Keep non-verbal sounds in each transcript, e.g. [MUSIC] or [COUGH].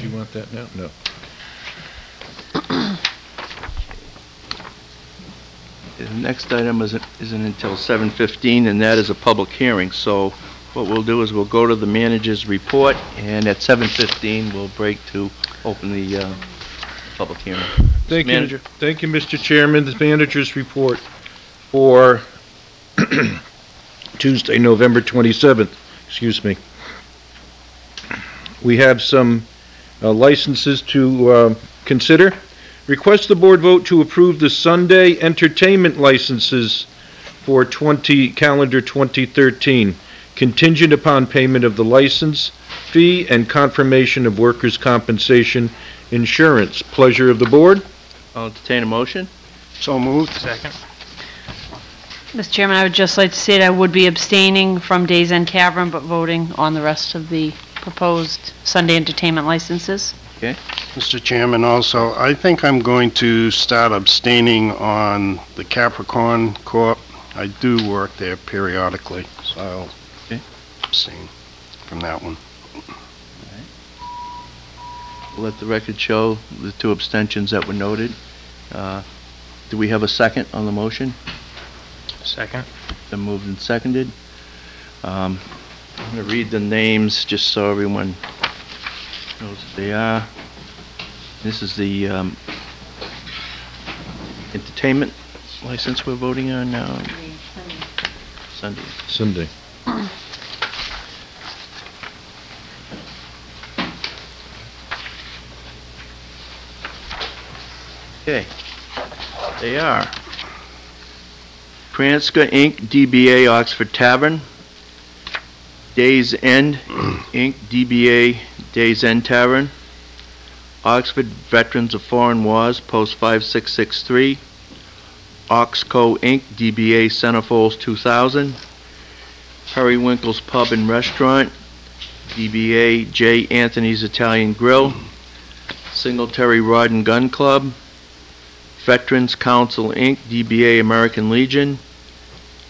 Does she want that now? No. The next item isn't isn't until 7:15, and that is a public hearing. So what we'll do is we'll go to the manager's report, and at 7:15, we'll break to open the uh, public hearing. Thank you, Manager? thank you, Mr. Chairman. The manager's report for [CLEARS THROAT] Tuesday, November 27th, excuse me. We have some licenses to uh, consider. Request the board vote to approve the Sunday entertainment licenses for 20, calendar 2013, contingent upon payment of the license fee and confirmation of workers' compensation insurance. Pleasure of the board. I'll entertain a motion. So moved. Second. Mr. Chairman, I would just like to state I would be abstaining from Days End Tavern, but voting on the rest of the proposed Sunday entertainment licenses. Okay. Mr. Chairman, also, I think I'm going to start abstaining on the Capricorn Corp. I do work there periodically, so I'll Okay. abstain from that one. We'll Let the record show the two abstentions that were noted. Uh, Do we have a second on the motion? Second. Been moved and seconded. Um, I'm going to read the names just so everyone knows what they are. This is the um, entertainment license we're voting on now, Sunday. Sunday. Okay, they are Kranska Inc., DBA Oxford Tavern, Days End [CLEARS THROAT] Inc., DBA Days End Tavern, Oxford Veterans of Foreign Wars, Post 5663, Oxco Inc., DBA Centerfolds 2000, Periwinkle's Pub and Restaurant, DBA J. Anthony's Italian Grill, Singletary Rod and Gun Club, Veterans Council, Inc., DBA American Legion,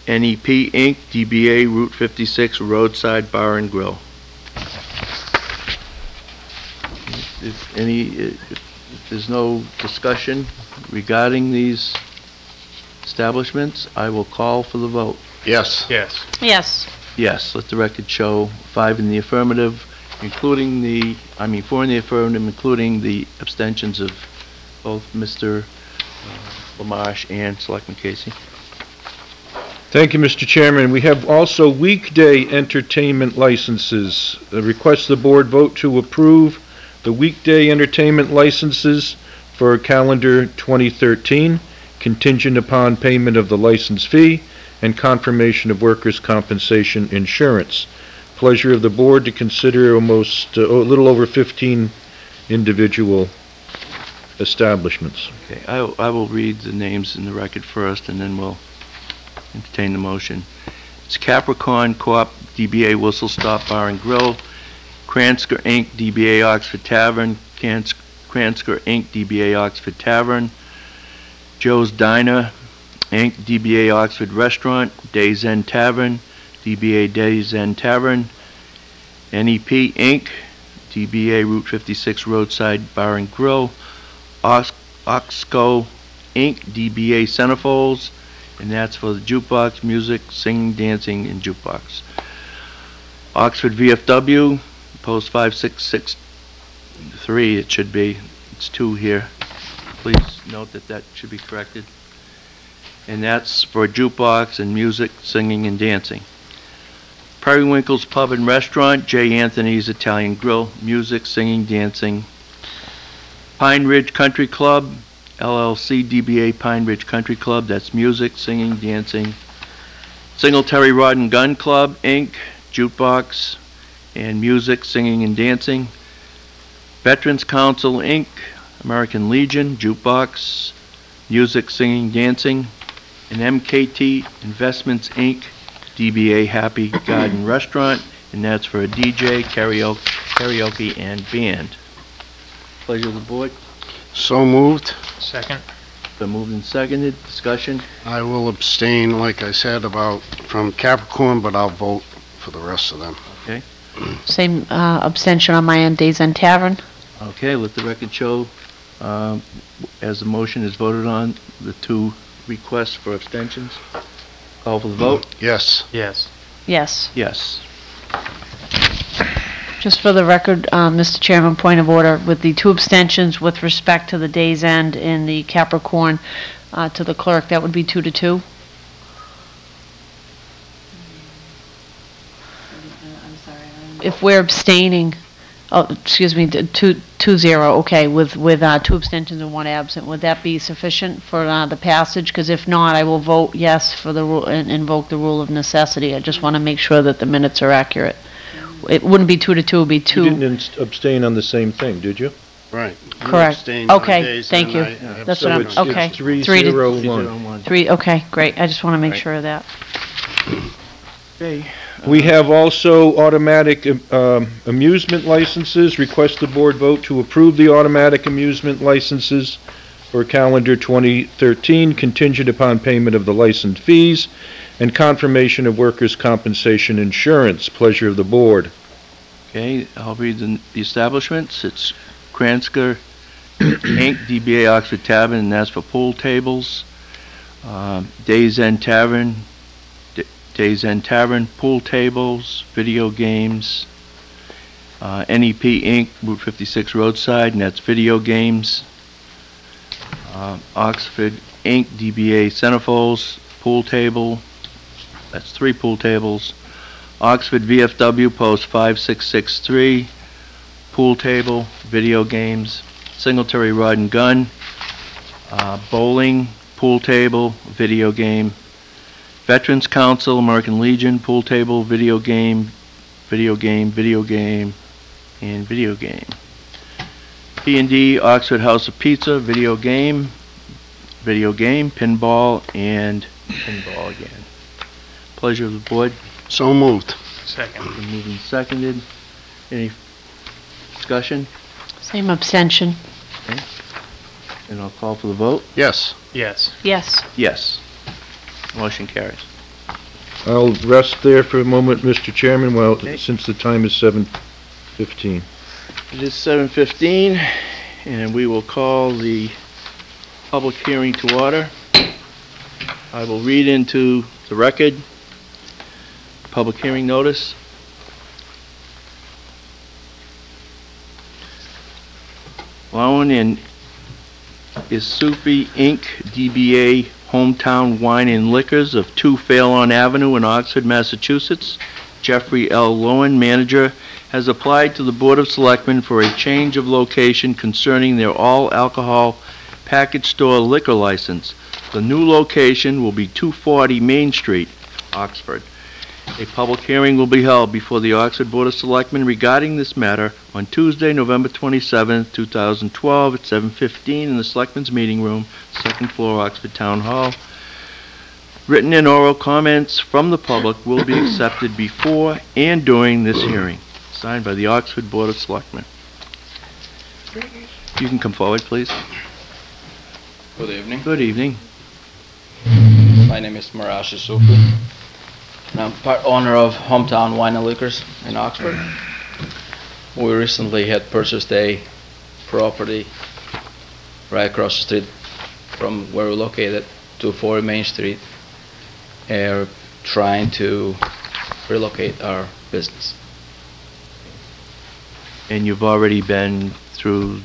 NEP, Inc., DBA Route 56 Roadside Bar and Grill. If any, if if there's no discussion regarding these establishments, I will call for the vote. Yes. Yes. Yes. Yes, let the record show five in the affirmative, including the, I mean, four in the affirmative, including the abstentions of both Mr. uh, Lamarche and Selectman Casey. Thank you, Mr. Chairman. We have also weekday entertainment licenses. The request the board vote to approve the weekday entertainment licenses for calendar 2013, contingent upon payment of the license fee and confirmation of workers' compensation insurance. Pleasure of the board to consider almost, uh, a little over 15 individual establishments. Okay, I, I will read the names in the record first, and then we'll entertain the motion. It's Capricorn Corp., DBA Whistle Stop Bar and Grill, Kransker Inc., DBA Oxford Tavern, Kransker Inc., DBA Oxford Tavern, Joe's Diner, Inc., DBA Oxford Restaurant, Days End Tavern, DBA Days End Tavern, NEP Inc., DBA Route 56 Roadside Bar and Grill, Ox- Oxco Inc., DBA Centerfolds, and that's for the jukebox, music, singing, dancing, and jukebox. Oxford VFW, post 5663, it should be, it's two here. Please note that that should be corrected. And that's for jukebox and music, singing, and dancing. Periwinkle's Pub and Restaurant, J. Anthony's Italian Grill, music, singing, dancing, Pine Ridge Country Club, LLC DBA Pine Ridge Country Club, that's music, singing, dancing. Singletary Rod and Gun Club, Inc., jukebox, and music, singing, and dancing. Veterans Council, Inc., American Legion, jukebox, music, singing, dancing. And MKT Investments, Inc., DBA Happy [CLEARS THROAT] Garden Restaurant, and that's for a DJ, karaoke, karaoke, and band. Pleasure of the board. So moved. Second. Been moved and seconded. Discussion? I will abstain, like I said, about, from Capricorn, but I'll vote for the rest of them. Okay. [CLEARS THROAT] Same uh, abstention on my end, Days End Tavern. Okay, let the record show, um, as the motion is voted on, the two requests for abstentions. Call for the vote? Yes. Yes. Yes. Yes. Just for the record, uh, Mr. Chairman, point of order, with the two abstentions with respect to the day's end in the Capricorn uh, to the clerk, that would be two to two? If we're abstaining, oh, excuse me, d- two, two zero, okay, with, with uh, two abstentions and one absent, would that be sufficient for uh, the passage? Because if not, I will vote yes for the, rule and invoke the rule of necessity. I just want to make sure that the minutes are accurate. It wouldn't be two to two, it would be You two. didn't ins- abstain on the same thing, did you? Right. You Correct. abstained on Okay, days thank and you. I- I That's So what I'm, it's- it's okay. Three, Three to- zero, Three, zero, one. one. Three, okay, great. I just want to make sure of that. Okay. We have also automatic um, amusement licenses. Request the board vote to approve the automatic amusement licenses for calendar 2013 contingent upon payment of the license fees and confirmation of workers' compensation insurance. Pleasure of the board. Okay, I'll read the the establishments. It's Kransker Inc., DBA Oxford Tavern, and that's for pool tables. Um, Days End Tavern, D- Days End Tavern, pool tables, video games. Uh, NEP Inc., Route 56 roadside, and that's video games. Um, Oxford Inc., DBA Centerfolds, pool table, that's three pool tables. Oxford VFW Post 5663, pool table, video games, Singletary Rod and Gun, uh, bowling, pool table, video game, Veterans Council, American Legion, pool table, video game, video game, video game, and video game. P and D Oxford House of Pizza, video game, video game, pinball, and pinball again. Pleasure of the board. So moved. Second. Been moved and seconded. Any discussion? Same abstention. And I'll call for the vote. Yes. Yes. Yes. Yes. Motion carries. I'll rest there for a moment, Mr. Chairman, well, Okay. since the time is 7:15. It is seven fifteen, and we will call the public hearing to order. I will read into the record, public hearing notice. Lowen and Isufi Inc., DBA Hometown Wine and Liquors of 2 Phelan Avenue in Oxford, Massachusetts. Jeffrey L. Lowen, manager, has applied to the Board of Selectmen for a change of location concerning their all-alcohol package store liquor license. The new location will be 240 Main Street, Oxford. A public hearing will be held before the Oxford Board of Selectmen regarding this matter on Tuesday, November 27, 2012, at 7:15 in the Selectmen's Meeting Room, second floor, Oxford Town Hall. Written and oral comments from the public will be accepted before and during this hearing. Signed by the Oxford Board of Selectmen. You can come forward, please. Good evening. Good evening. My name is Marash Sufi. I'm part owner of Hometown Wine and Liquors in Oxford. We recently had purchased a property right across the street from where we're located, 240 Main Street. And trying to relocate our business. And you've already been through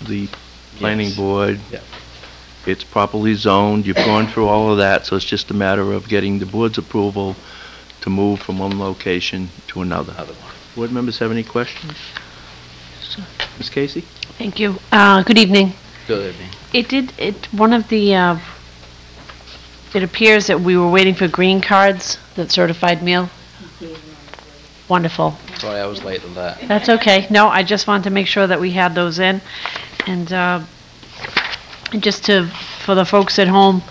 the planning Yes. board. Yeah. It's properly zoned, you've gone through all of that, so it's just a matter of getting the board's approval to move from one location to another. Other one. Board members have any questions? Ms. Casey? Thank you. Uh, good evening. Good evening. It did, it, one of the, uh, it appears that we were waiting for green cards, that certified meal. Wonderful. Sorry I was late on that. That's okay. No, I just wanted to make sure that we had those in. And, uh, and just to, for the folks at home,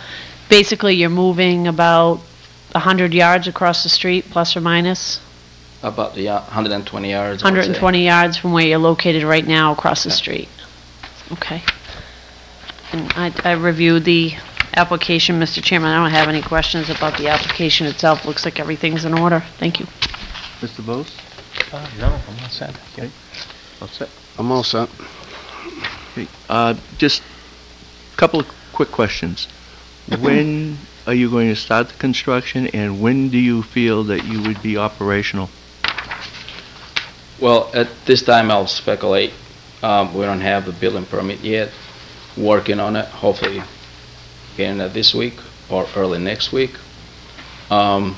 basically you're moving about a hundred yards across the street, plus or minus, About the uh, 120 yards. I would say. hundred and twenty yards from where you're located right now across the street. Okay. And I, I reviewed the application, Mr. Chairman. I don't have any questions about the application itself. Looks like everything's in order. Thank you. Mr. Bose? Uh, no, I'm not sad. All set? I'm all set. Uh, Just a couple of quick questions. When are you going to start the construction, and when do you feel that you would be operational? Well, at this time, I'll speculate. Um, we don't have a building permit yet. Working on it, hopefully getting it this week or early next week. Um,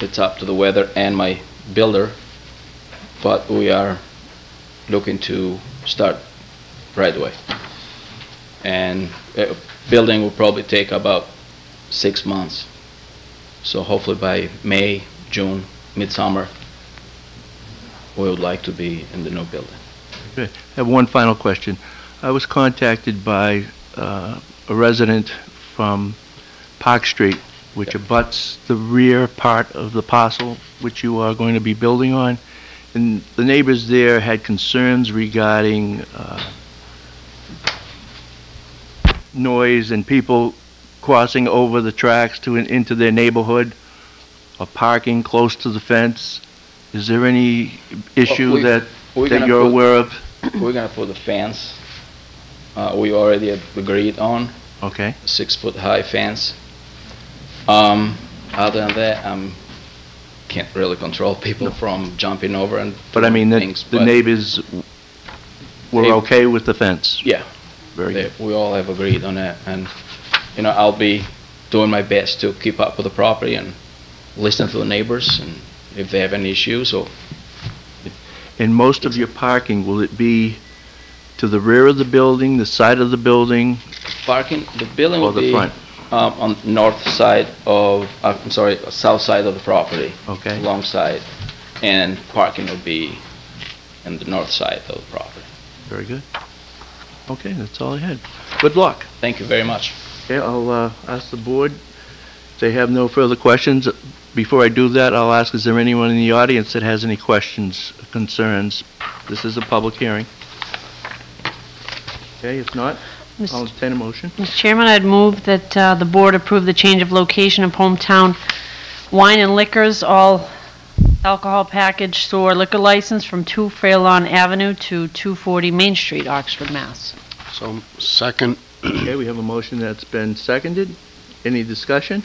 it's up to the weather and my builder, but we are looking to start right away. And uh, building will probably take about six months. So hopefully by May, June, midsummer, we would like to be in the new building. I have one final question. I was contacted by uh, a resident from Park Street, which abuts the rear part of the parcel which you are going to be building on. And the neighbors there had concerns regarding uh, noise and people crossing over the tracks to, and into their neighborhood, or parking close to the fence. Is there any issue we- that, We're that gonna you're put- aware of? [CLEARS THROAT] We're gonna put a fence, uh, we already agreed on, Okay. six-foot-high fence. Um, other than that, um, can't really control people from jumping over and But I mean, the things, the but neighbors were They- okay with the fence? Yeah. Very they- good. we all have agreed on that, and, you know, I'll be doing my best to keep up with the property and listen to the neighbors, and if they have any issues, or And most of your parking, will it be to the rear of the building, the side of the building, parking, the building or will the be front? um, on north side of, uh, I'm sorry, south side of the property. Okay. Long side, and parking will be in the north side of the property. Very good. Okay, that's all I had. Good luck. Thank you very much. Okay, I'll uh, ask the board, if they have no further questions. Before I do that, I'll ask, is there anyone in the audience that has any questions, concerns? This is a public hearing. Okay, if not, I'll Mr. entertain a motion. Mr. Chairman, I'd move that uh, the board approve the change of location of hometown wine and liquors, all alcohol package store liquor license from 2 Fairlawn Avenue to 240 Main Street, Oxford, Mass. So, second, Okay, we have a motion that's been seconded. Any discussion?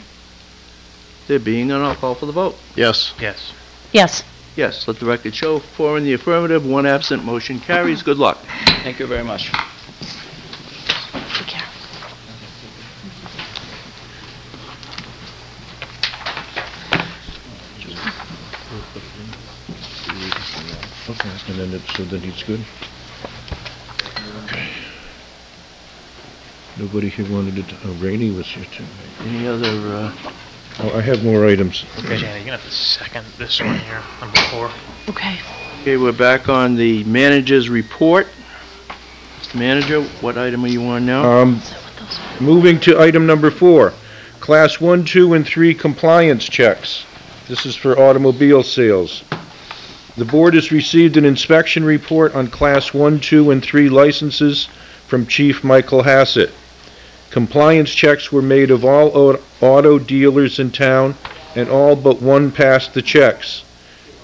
There being none, I'll call for the vote. yes. Yes. Yes. Yes, let the record show, four in the affirmative, one absent, motion carries. Good luck. Thank you very much. Take care. Okay, and then it, so then it's good? Nobody here wanted it, oh, Rainey was here too. Any other, uh, Oh, I have more items. Okay, Janet, you're gonna have to second this one here, number four. Okay. okay, we're back on the manager's report. Mr. Manager, what item are you on now? Um, moving to item number four, class one, two, and three compliance checks. This is for automobile sales. The board has received an inspection report on class one, two, and three licenses from Chief Michael Hassett. Compliance checks were made of all auto dealers in town, and all but one passed the checks.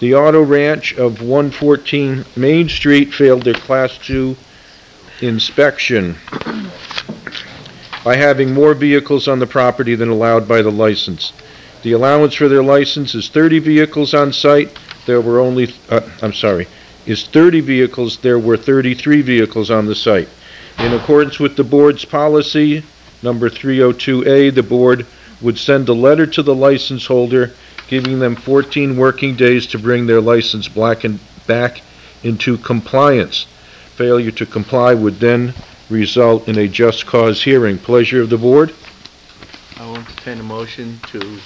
The Auto Ranch of 114 Main Street failed their class two inspection by having more vehicles on the property than allowed by the license. The allowance for their license is 30 vehicles on site, there were only, uh, I'm sorry, is 30 vehicles, there were 33 vehicles on the site. In accordance with the board's policy, number 302A, the board would send a letter to the license holder giving them 14 working days to bring their license black and back into compliance. Failure to comply would then result in a just cause hearing. Pleasure of the board? I will entertain a motion to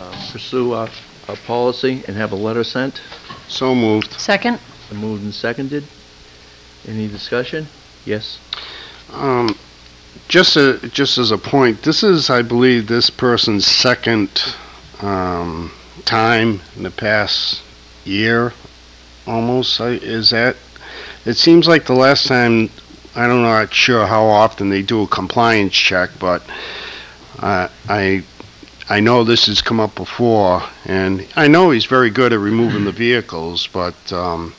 uh, pursue our, our policy and have a letter sent. So moved. Second? Been Moved and seconded. Any discussion? Yes? Um, just a, just as a point, this is, I believe, this person's second, um, time in the past year, almost, is that? It seems like the last time, I don't know, not sure how often they do a compliance check, but, uh, I, I know this has come up before, and I know he's very good at removing the vehicles, but, um,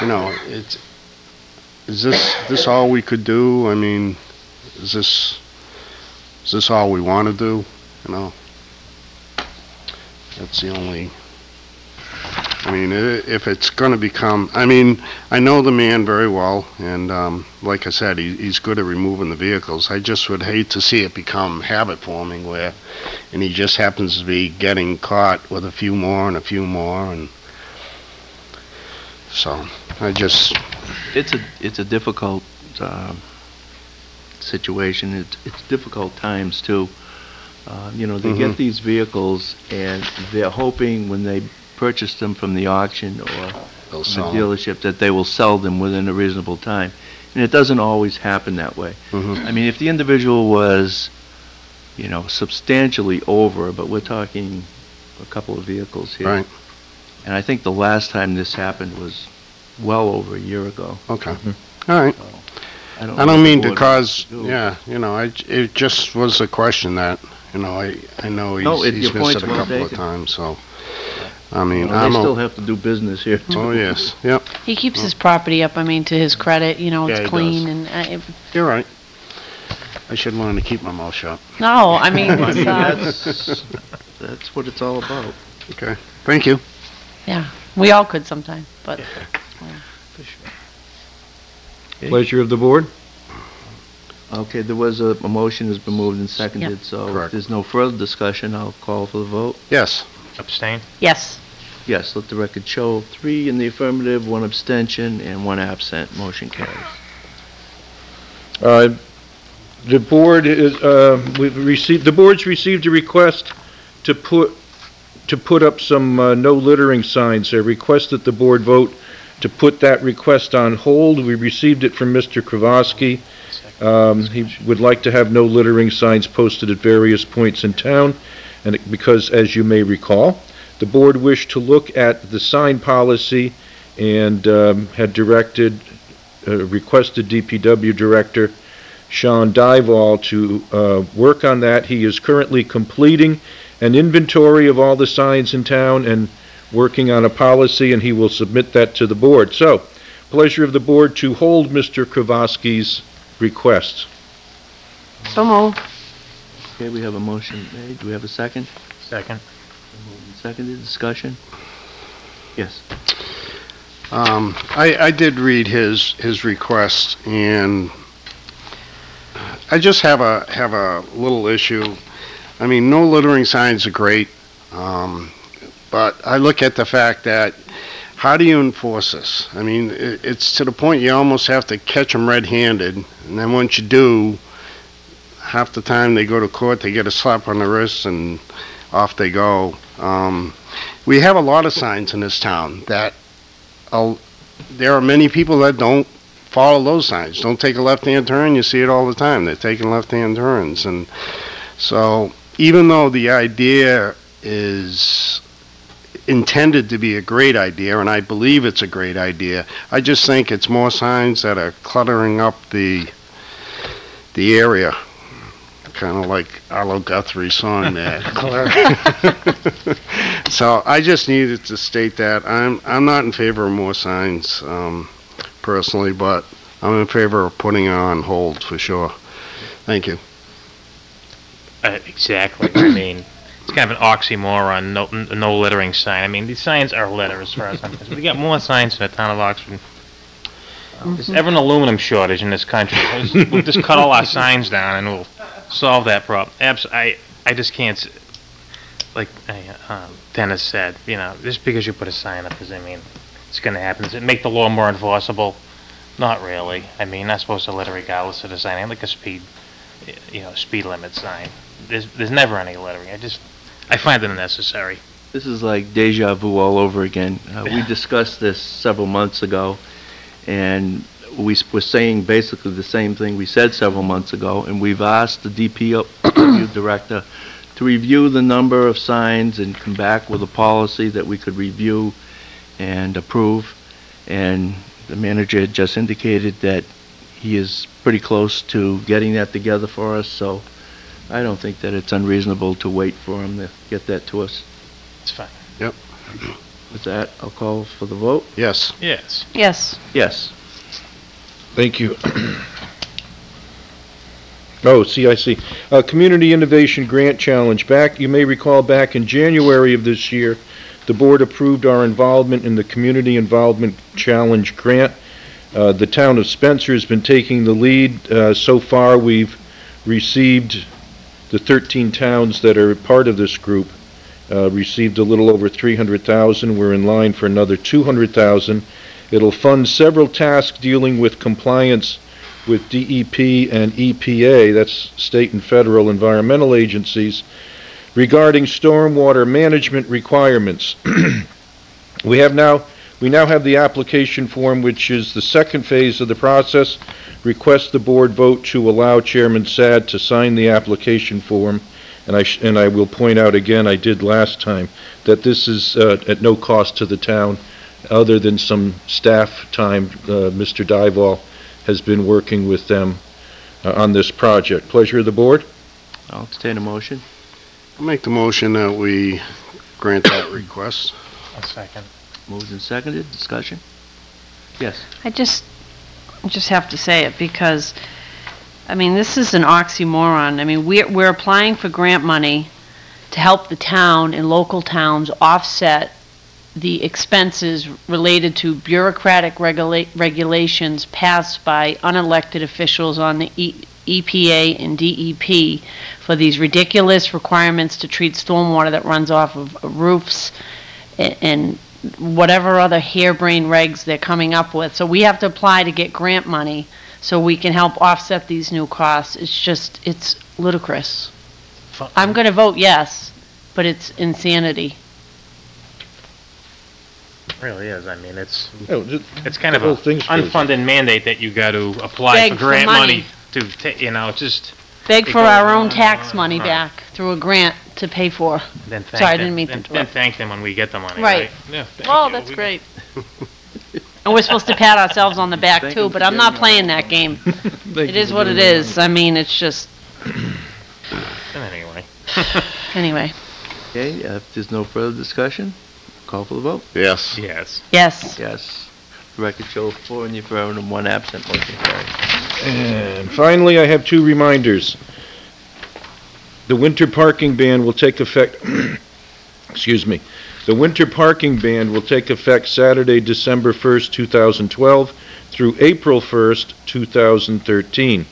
you know, it's, is this, this all we could do? I mean, is this, is this all we want to do, you know? That's the only, I mean, if it's gonna become, I mean, I know the man very well, and, um, like I said, he, he's good at removing the vehicles. I just would hate to see it become habit forming where, and he just happens to be getting caught with a few more and a few more, and so, I just, It's a, it's a difficult, um, situation. It's, it's difficult times too. Uh, you know, they Mhm. get these vehicles and they're hoping when they purchase them from the auction or they'll from sell the 'em. dealership that they will sell them within a reasonable time. And it doesn't always happen that way. Mhm. I mean, if the individual was, you know, substantially over, but we're talking a couple of vehicles here. Right. And I think the last time this happened was well over a year ago. Okay, all right. I know don't mean to cause, wants do. yeah, you know, I, it just was a question that, you know, I, I know No, he's, it- he's your missed point's it a well couple of taken. times, so, I mean, know, I'm, They still o- have to do business here. oh, yes, yep, He keeps his property up, I mean, to his credit, you know, Yeah, he it's does. clean and, uh, if- you're right. I should learn to keep my mouth shut. no, I mean, [LAUGHS] I it's, mean, uh, that's, that's what it's all about. Okay, thank you. yeah, we all could sometime, but, Pleasure of the board? Okay, there was a, a motion has been moved and seconded, so if Correct. there's no further discussion, I'll call for the vote. Yes, Abstain? yes. Yes, let the record show three in the affirmative, one abstention, and one absent. Motion carries. Uh, The board is, uh, we've received, the board's received a request to put, to put up some uh, no littering signs. I request that the board vote to put that request on hold. We received it from Mr. Kravosky. Um, He would like to have no littering signs posted at various points in town, and it- because, as you may recall, the board wished to look at the sign policy and um, had directed, uh, requested DPW Director Sean Dival to uh, work on that. He is currently completing an inventory of all the signs in town and working on a policy, and he will submit that to the board. So, pleasure of the board to hold Mr. Kravosky's request. So moved. Okay, we have a motion made. Do we have a second? Second? Seconded, discussion? Yes. um, I, I did read his, his request, and I just have a, have a little issue. I mean, no littering signs are great, um, but I look at the fact that, how do you enforce this? I mean, it, it's to the point you almost have to catch them red-handed, and then once you do, half the time they go to court, they get a slap on the wrist, and off they go. Um, we have a lot of signs in this town that, there are many people that don't follow those signs. Don't take a left-hand turn, you see it all the time. They're taking left-hand turns, and so even though the idea is intended to be a great idea, and I believe it's a great idea, I just think it's more signs that are cluttering up the the area. Kind of like Arlo Guthrie's song there. [LAUGHS] [LAUGHS] so I just needed to state that I'm I'm not in favor of more signs um, personally, but I'm in favor of putting it on hold for sure. Thank you. Uh, exactly. I mean, it's kind of an oxymoron, no, no littering sign. I mean, these signs are litter as far as I'm concerned. We got more signs in the town of Oxford. There's ever an aluminum shortage in this country. We'll just cut all our signs down and we'll solve that problem. Abs- I, I just can't, like uh, um, Dennis said, you know, just because you put a sign up, doesn't mean it's gonna happen? Does it make the law more enforceable? Not really. I mean, not supposed to litter regardless of the sign, I like a speed, you know, speed limit sign. There's, there's never any littering. I just, I find it unnecessary. This is like deja vu all over again. Uh, we discussed this several months ago, and we were saying basically the same thing we said several months ago, and we've asked the DPW [COUGHS] director to review the number of signs and come back with a policy that we could review and approve. And the manager had just indicated that he is pretty close to getting that together for us, so I don't think that it's unreasonable to wait for them to get that to us. It's fine. Yep. With that, I'll call for the vote. Yes. Yes. Yes. Yes. Thank you. Oh, see, CIC. Uh, Community Innovation Grant Challenge. Back, you may recall back in January of this year, the board approved our involvement in the Community Involvement Challenge Grant. Uh, the town of Spencer has been taking the lead. Uh, so far, we've received the 13 towns that are part of this group, uh, received a little over 300,000. We're in line for another 200,000. It'll fund several tasks dealing with compliance with DEP and EPA, that's state and federal environmental agencies, regarding stormwater management requirements. [CLEARS THROAT] We have now, we now have the application form, which is the second phase of the process. Request the board vote to allow Chairman Sad to sign the application form. And I, sh- and I will point out again, I did last time, that this is uh, at no cost to the town, other than some staff time. Uh, Mr. Dival has been working with them uh, on this project. Pleasure of the board? I'll entertain a motion. I'll make the motion that we grant that request. A second. Moved and seconded, discussion? Yes. I just, just have to say it because, I mean, this is an oxymoron. I mean, we're, we're applying for grant money to help the town and local towns offset the expenses related to bureaucratic regula- regulations passed by unelected officials on the E- EPA and DEP for these ridiculous requirements to treat stormwater that runs off of roofs a- and whatever other harebrained regs they're coming up with. So we have to apply to get grant money so we can help offset these new costs. It's just, it's ludicrous. Fu- I'm going to vote yes, but it's insanity. Really is, I mean, it's, Oh, ju- it's kind of The a whole thing's crazy. unfunded mandate that you got to apply Beg for for grant money. money to, ta- you know, just Beg for our own tax money and back through a grant to pay for. then thank them. Sorry, I didn't mean to then- Then interrupt. thank them when we get the money, Right. right? Yeah, thank Oh, you. that's We- great. [LAUGHS] And we're supposed to pat ourselves on the back Thank too, you but for I'm not getting playing that game. [LAUGHS] thank It you is for what it is. doing I mean, it's just, [LAUGHS] Anyway. anyway, Okay, uh, if there's no further discussion, call for the vote. Yes. Yes. yes. Yes. Record show four in the affirmative and one absent, motion. And finally, I have two reminders. The winter parking ban will take effect, [CLEARS THROAT] excuse me, the winter parking ban will take effect Saturday, December 1st, 2012 through April 1st, 2013.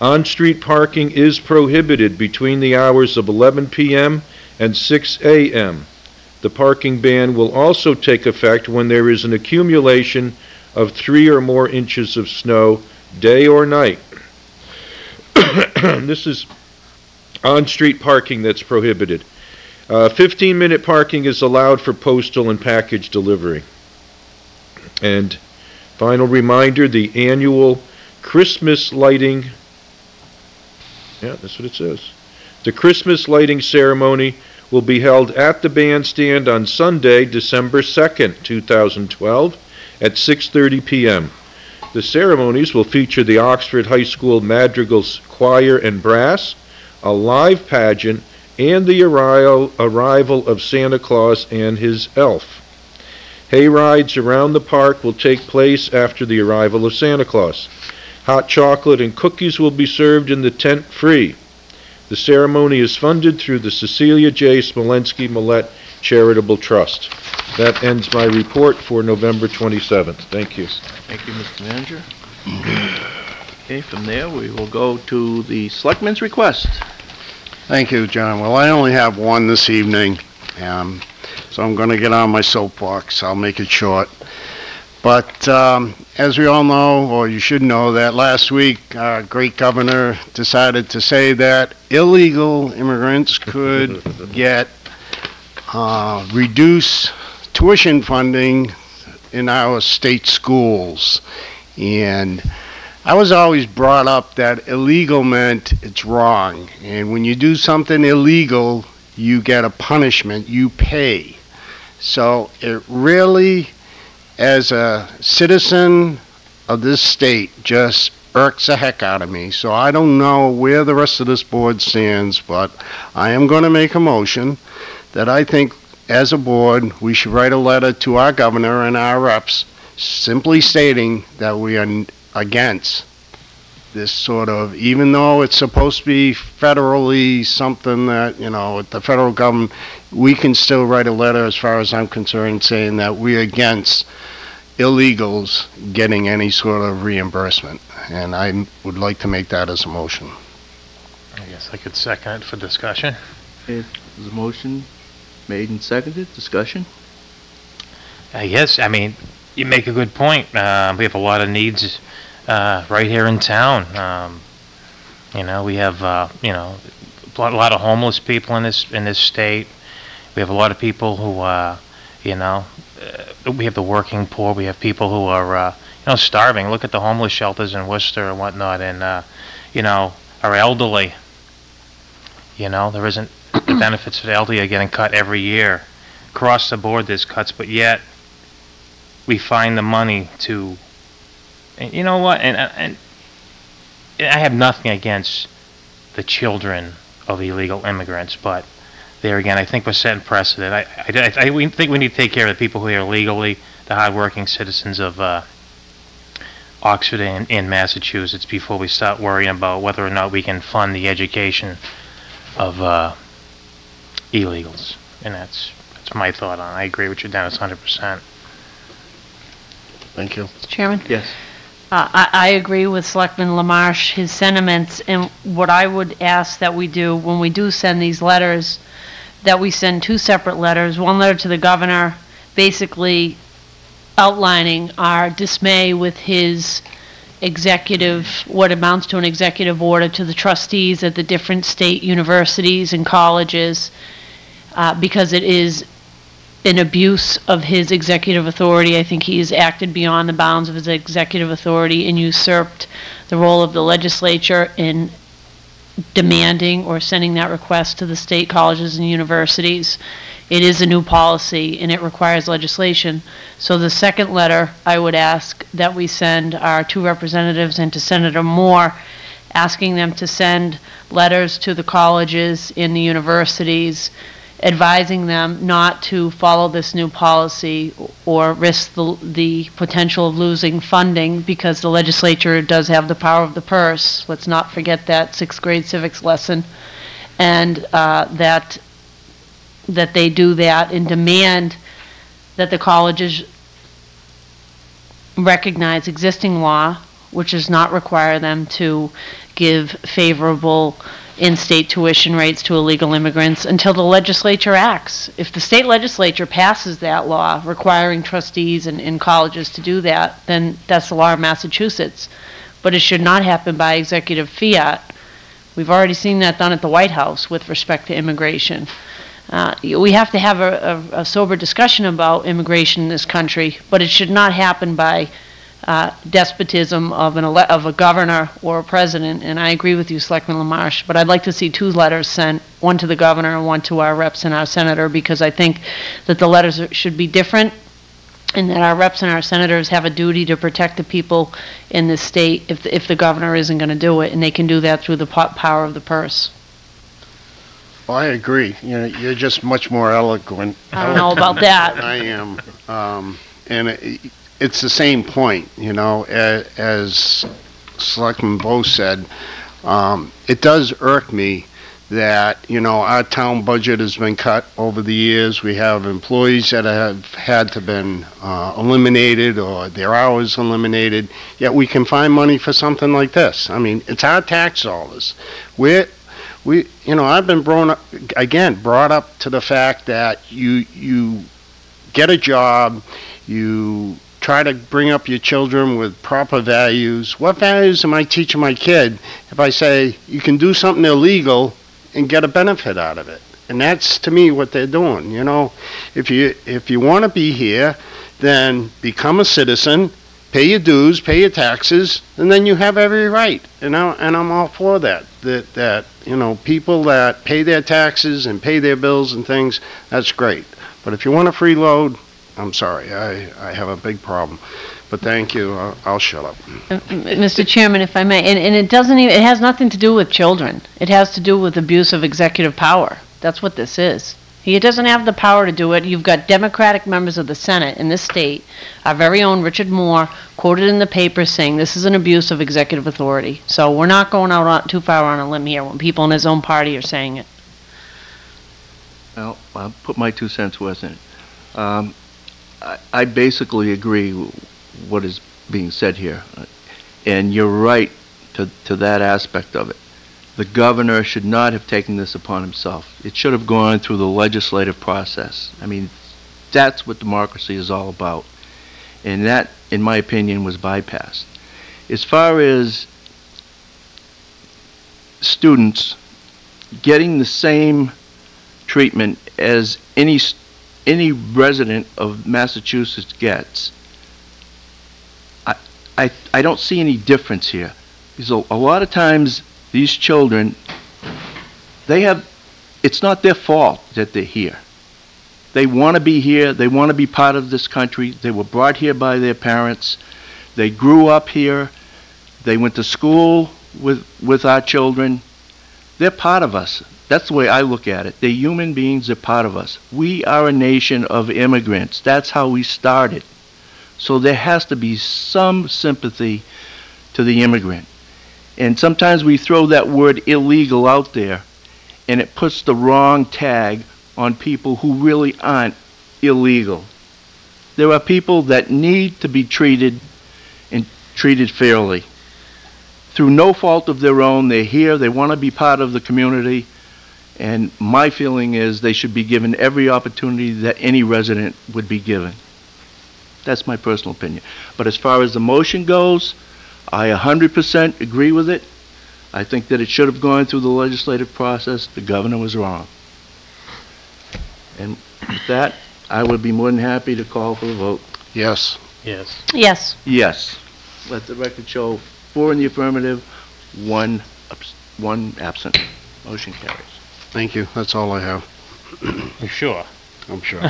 On-street parking is prohibited between the hours of 11 PM and 6 AM. The parking ban will also take effect when there is an accumulation of three or more inches of snow day or night. [COUGHS] This is on-street parking that's prohibited. Uh, 15-minute parking is allowed for postal and package delivery. And final reminder, the annual Christmas lighting, yeah, that's what it says. The Christmas lighting ceremony will be held at the bandstand on Sunday, December 2nd, 2012, at 6:30 PM. The ceremonies will feature the Oxford High School Madrigals Choir and Brass, a live pageant, and the arrival, of Santa Claus and his elf. Hay rides around the park will take place after the arrival of Santa Claus. Hot chocolate and cookies will be served in the tent free. The ceremony is funded through the Cecilia J. Smolensky Millet Charitable Trust. That ends my report for November 27th. Thank you. Thank you, Mr. Manager. Okay, from there, we will go to the Selectmen's request. Thank you, John. Well, I only have one this evening, um, so I'm going to get on my soapbox. I'll make it short. But um, as we all know, or you should know, that last week, our great governor decided to say that illegal immigrants could [LAUGHS] get uh, reduced tuition funding in our state schools. And I was always brought up that illegal meant it's wrong. And when you do something illegal, you get a punishment, you pay. So it really, as a citizen of this state, just irks the heck out of me. So I don't know where the rest of this board stands, but I am going to make a motion that I think, as a board, we should write a letter to our governor and our reps simply stating that we are, against this sort of, even though it's supposed to be federally something that, you know, with the federal government, we can still write a letter, as far as I'm concerned, saying that we're against illegals getting any sort of reimbursement. And I would like to make that as a motion. I guess I could second it for discussion. There's a motion made and seconded, discussion? I guess, I mean, you make a good point. Uh, we have a lot of needs, uh, right here in town. Um, you know, we have, uh, you know, a lot, of homeless people in this, in this state. We have a lot of people who, uh, you know, uh, we have the working poor. We have people who are, uh, you know, starving. Look at the homeless shelters in Worcester and whatnot, and, uh, you know, our elderly. You know, there isn't, the benefits the elderly are getting cut every year. Across the board, there's cuts, but yet, we find the money to, you know what, and, and, and I have nothing against the children of illegal immigrants, but there again, I think we're setting precedent. I, I, I, we think we need to take care of the people who are legally, the hardworking citizens of, uh, Oxford and, and Massachusetts before we start worrying about whether or not we can fund the education of, uh, illegals. And that's, that's my thought on it. I agree with you, Dennis, hundred percent. Thank you. Mr. Chairman? Yes. Uh, I, I agree with Selectman Lamarche, his sentiments, and what I would ask that we do, when we do send these letters, that we send two separate letters, one letter to the governor, basically outlining our dismay with his executive, what amounts to an executive order to the trustees at the different state universities and colleges, uh, because it is an abuse of his executive authority. I think he has acted beyond the bounds of his executive authority and usurped the role of the legislature in demanding or sending that request to the state colleges and universities. It is a new policy and it requires legislation. So the second letter, I would ask that we send our two representatives and to Senator Moore, asking them to send letters to the colleges and the universities advising them not to follow this new policy or risk the, the potential of losing funding because the legislature does have the power of the purse. Let's not forget that sixth grade civics lesson. And uh, that, that they do that and demand that the colleges recognize existing law, which does not require them to give favorable in-state tuition rates to illegal immigrants until the legislature acts. If the state legislature passes that law requiring trustees and, and colleges to do that, then that's the law of Massachusetts. But it should not happen by executive fiat. We've already seen that done at the White House with respect to immigration. Uh, we have to have a, a, a sober discussion about immigration in this country, but it should not happen by uh, despotism of an ele- of a governor or a president, and I agree with you, Selectman Lamarche, but I'd like to see two letters sent, one to the governor and one to our reps and our senator, because I think that the letters should be different, and that our reps and our senators have a duty to protect the people in this state if, if the governor isn't gonna do it, and they can do that through the po- power of the purse. Well, I agree. You know, you're just much more eloquent. I don't know about that. I am. Um, and it, it's the same point, you know, as Selectman Bo said, um, it does irk me that, you know, our town budget has been cut over the years. We have employees that have had to been uh, eliminated or their hours eliminated, yet we can find money for something like this. I mean, it's our tax dollars. We're, we, you know, I've been brought up, again, brought up to the fact that you, you get a job, you try to bring up your children with proper values. What values am I teaching my kid if I say you can do something illegal and get a benefit out of it? And that's to me what they're doing, you know. If you if you want to be here, then become a citizen, pay your dues, pay your taxes, and then you have every right. And I and I'm all for that. That that you know people that pay their taxes and pay their bills and things, that's great. But if you want to freeload, I'm sorry, I I have a big problem. But thank you. I'll, I'll shut up. Uh, Mr. Chairman, if I may, and, and it doesn't even, it has nothing to do with children. It has to do with abuse of executive power. That's what this is. He He doesn't have the power to do it. You've got Democratic members of the Senate in this state, our very own Richard Moore, quoted in the paper saying this is an abuse of executive authority. So we're not going out on- too far on a limb here when people in his own party are saying it. Well, I'll put my two cents worth in it. Um, I, basically agree what is being said here. And you're right to, to that aspect of it. The governor should not have taken this upon himself. It should have gone through the legislative process. I mean, that's what democracy is all about. And that, in my opinion, was bypassed. As far as students getting the same treatment as any, s- any resident of Massachusetts gets. I, I, I don't see any difference here. Because a, a lot of times, these children, they have, it's not their fault that they're here. They want to be here, they want to be part of this country, they were brought here by their parents, they grew up here, they went to school with, with our children. They're part of us. That's the way I look at it. They're human beings, they're part of us. We are a nation of immigrants. That's how we started. So there has to be some sympathy to the immigrant. And sometimes we throw that word illegal out there, and it puts the wrong tag on people who really aren't illegal. There are people that need to be treated and treated fairly. Through no fault of their own, they're here, they want to be part of the community, and my feeling is they should be given every opportunity that any resident would be given. That's my personal opinion. But as far as the motion goes, I 100% agree with it. I think that it should have gone through the legislative process. The governor was wrong. And with that, I would be more than happy to call for the vote. Yes. Yes. Yes. Yes. Let the record show four in the affirmative, one, abs- one absent. Motion carries. Thank you. That's all I have. You sure? I'm sure.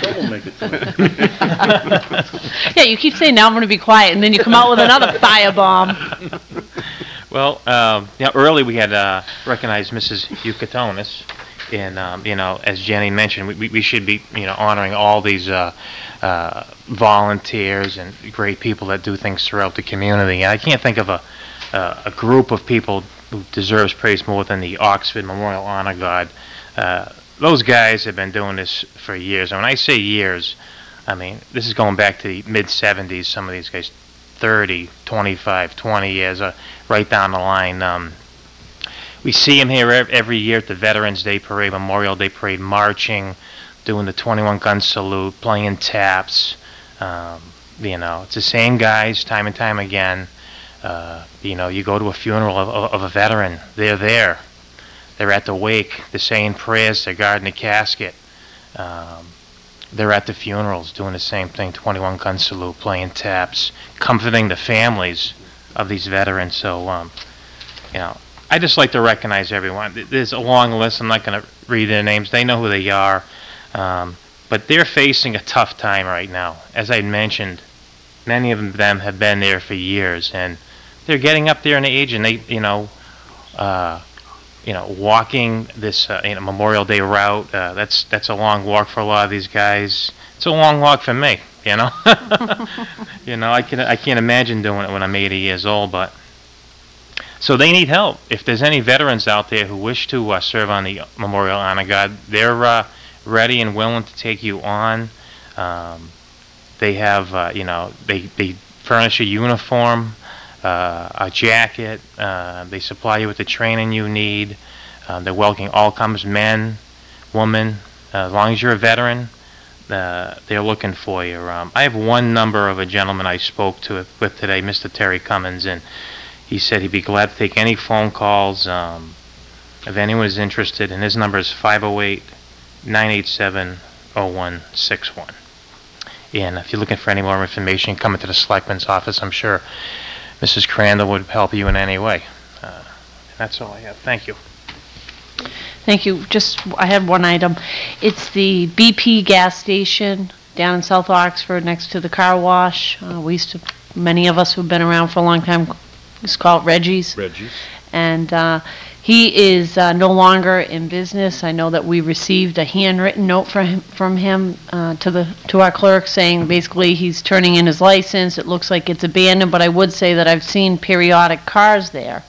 Troublemaker. [LAUGHS] [LAUGHS] Yeah, you keep saying, now I'm going to be quiet, and then you come out with another firebomb. [LAUGHS] Well, um, you know, early we had uh, recognized Mrs. Yucatonis, and um, you know, as Jenny mentioned, we- we, we should be you know honoring all these uh, uh, volunteers and great people that do things throughout the community. And I can't think of a uh, a group of people who deserves praise more than the Oxford Memorial Honor Guard. Uh, those guys have been doing this for years. And when I say years, I mean this is going back to the mid 70s. Some of these guys, 30, 25, 20 years. Uh, right down the line. Um, we see them here every year at the Veterans Day Parade, Memorial Day Parade, marching, doing the 21 gun salute, playing taps. Um, you know, it's the same guys time and time again. Uh, you know, you go to a funeral of, of, of a veteran, they're there. They're at the wake, they're saying prayers, they're guarding the casket. Um, they're at the funerals doing the same thing 21 gun salute, playing taps, comforting the families of these veterans. So, um, you know, I just like to recognize everyone. There's a long list. I'm not going to read their names. They know who they are. Um, but they're facing a tough time right now. As I mentioned, many of them have been there for years, and they're getting up there in age, and they, you know, uh, you know, walking this uh, you know, Memorial Day route. Uh, that's that's a long walk for a lot of these guys. It's a long walk for me. You know, [LAUGHS] you know, I can I can't imagine doing it when I'm 80 years old, but so they need help. If there's any veterans out there who wish to uh, serve on the Memorial Honor Guard, they're uh, ready and willing to take you on. Um, they have, uh, you know, they they furnish a uniform, uh, a jacket. Uh, they supply you with the training you need. Uh, they're welcoming all comers, men, women. Uh, as long as you're a veteran, uh, they're looking for you. Um, I have one number of a gentleman I spoke to with today, Mr. Terry Cummins, and he said he'd be glad to take any phone calls um, if anyone is interested. And his number is 508 987 0161. And if you're looking for any more information, come into the Selectman's office. I'm sure Mrs. Crandall would help you in any way. Uh, that's all I have. Thank you. Thank you. Just, I had one item. It's the BP gas station down in South Oxford next to the car wash. Uh, we used to, many of us who've been around for a long time, used to call it Reggie's. Reggie. And uh, He is uh, no longer in business. I know that we received a handwritten note from him, from him uh, to the, to our clerk saying basically he's turning in his license. It looks like it's abandoned, but I would say that I've seen periodic cars there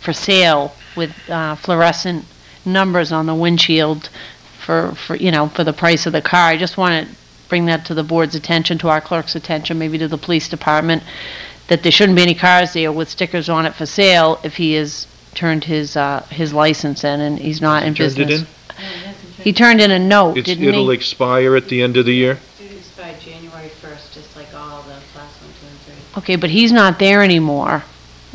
for sale with uh, fluorescent numbers on the windshield for, for, you know, for the price of the car. I just want to bring that to the board's attention, to our clerk's attention, maybe to the police department, that there shouldn't be any cars there with stickers on it for sale if he has turned his, uh, his license in and he's not in Turned it business. in? He turned in a note, It's, didn't it'll he? expire at the end of the year? It expired January 1st, just like all the class one, two, and three. Okay, but he's not there anymore.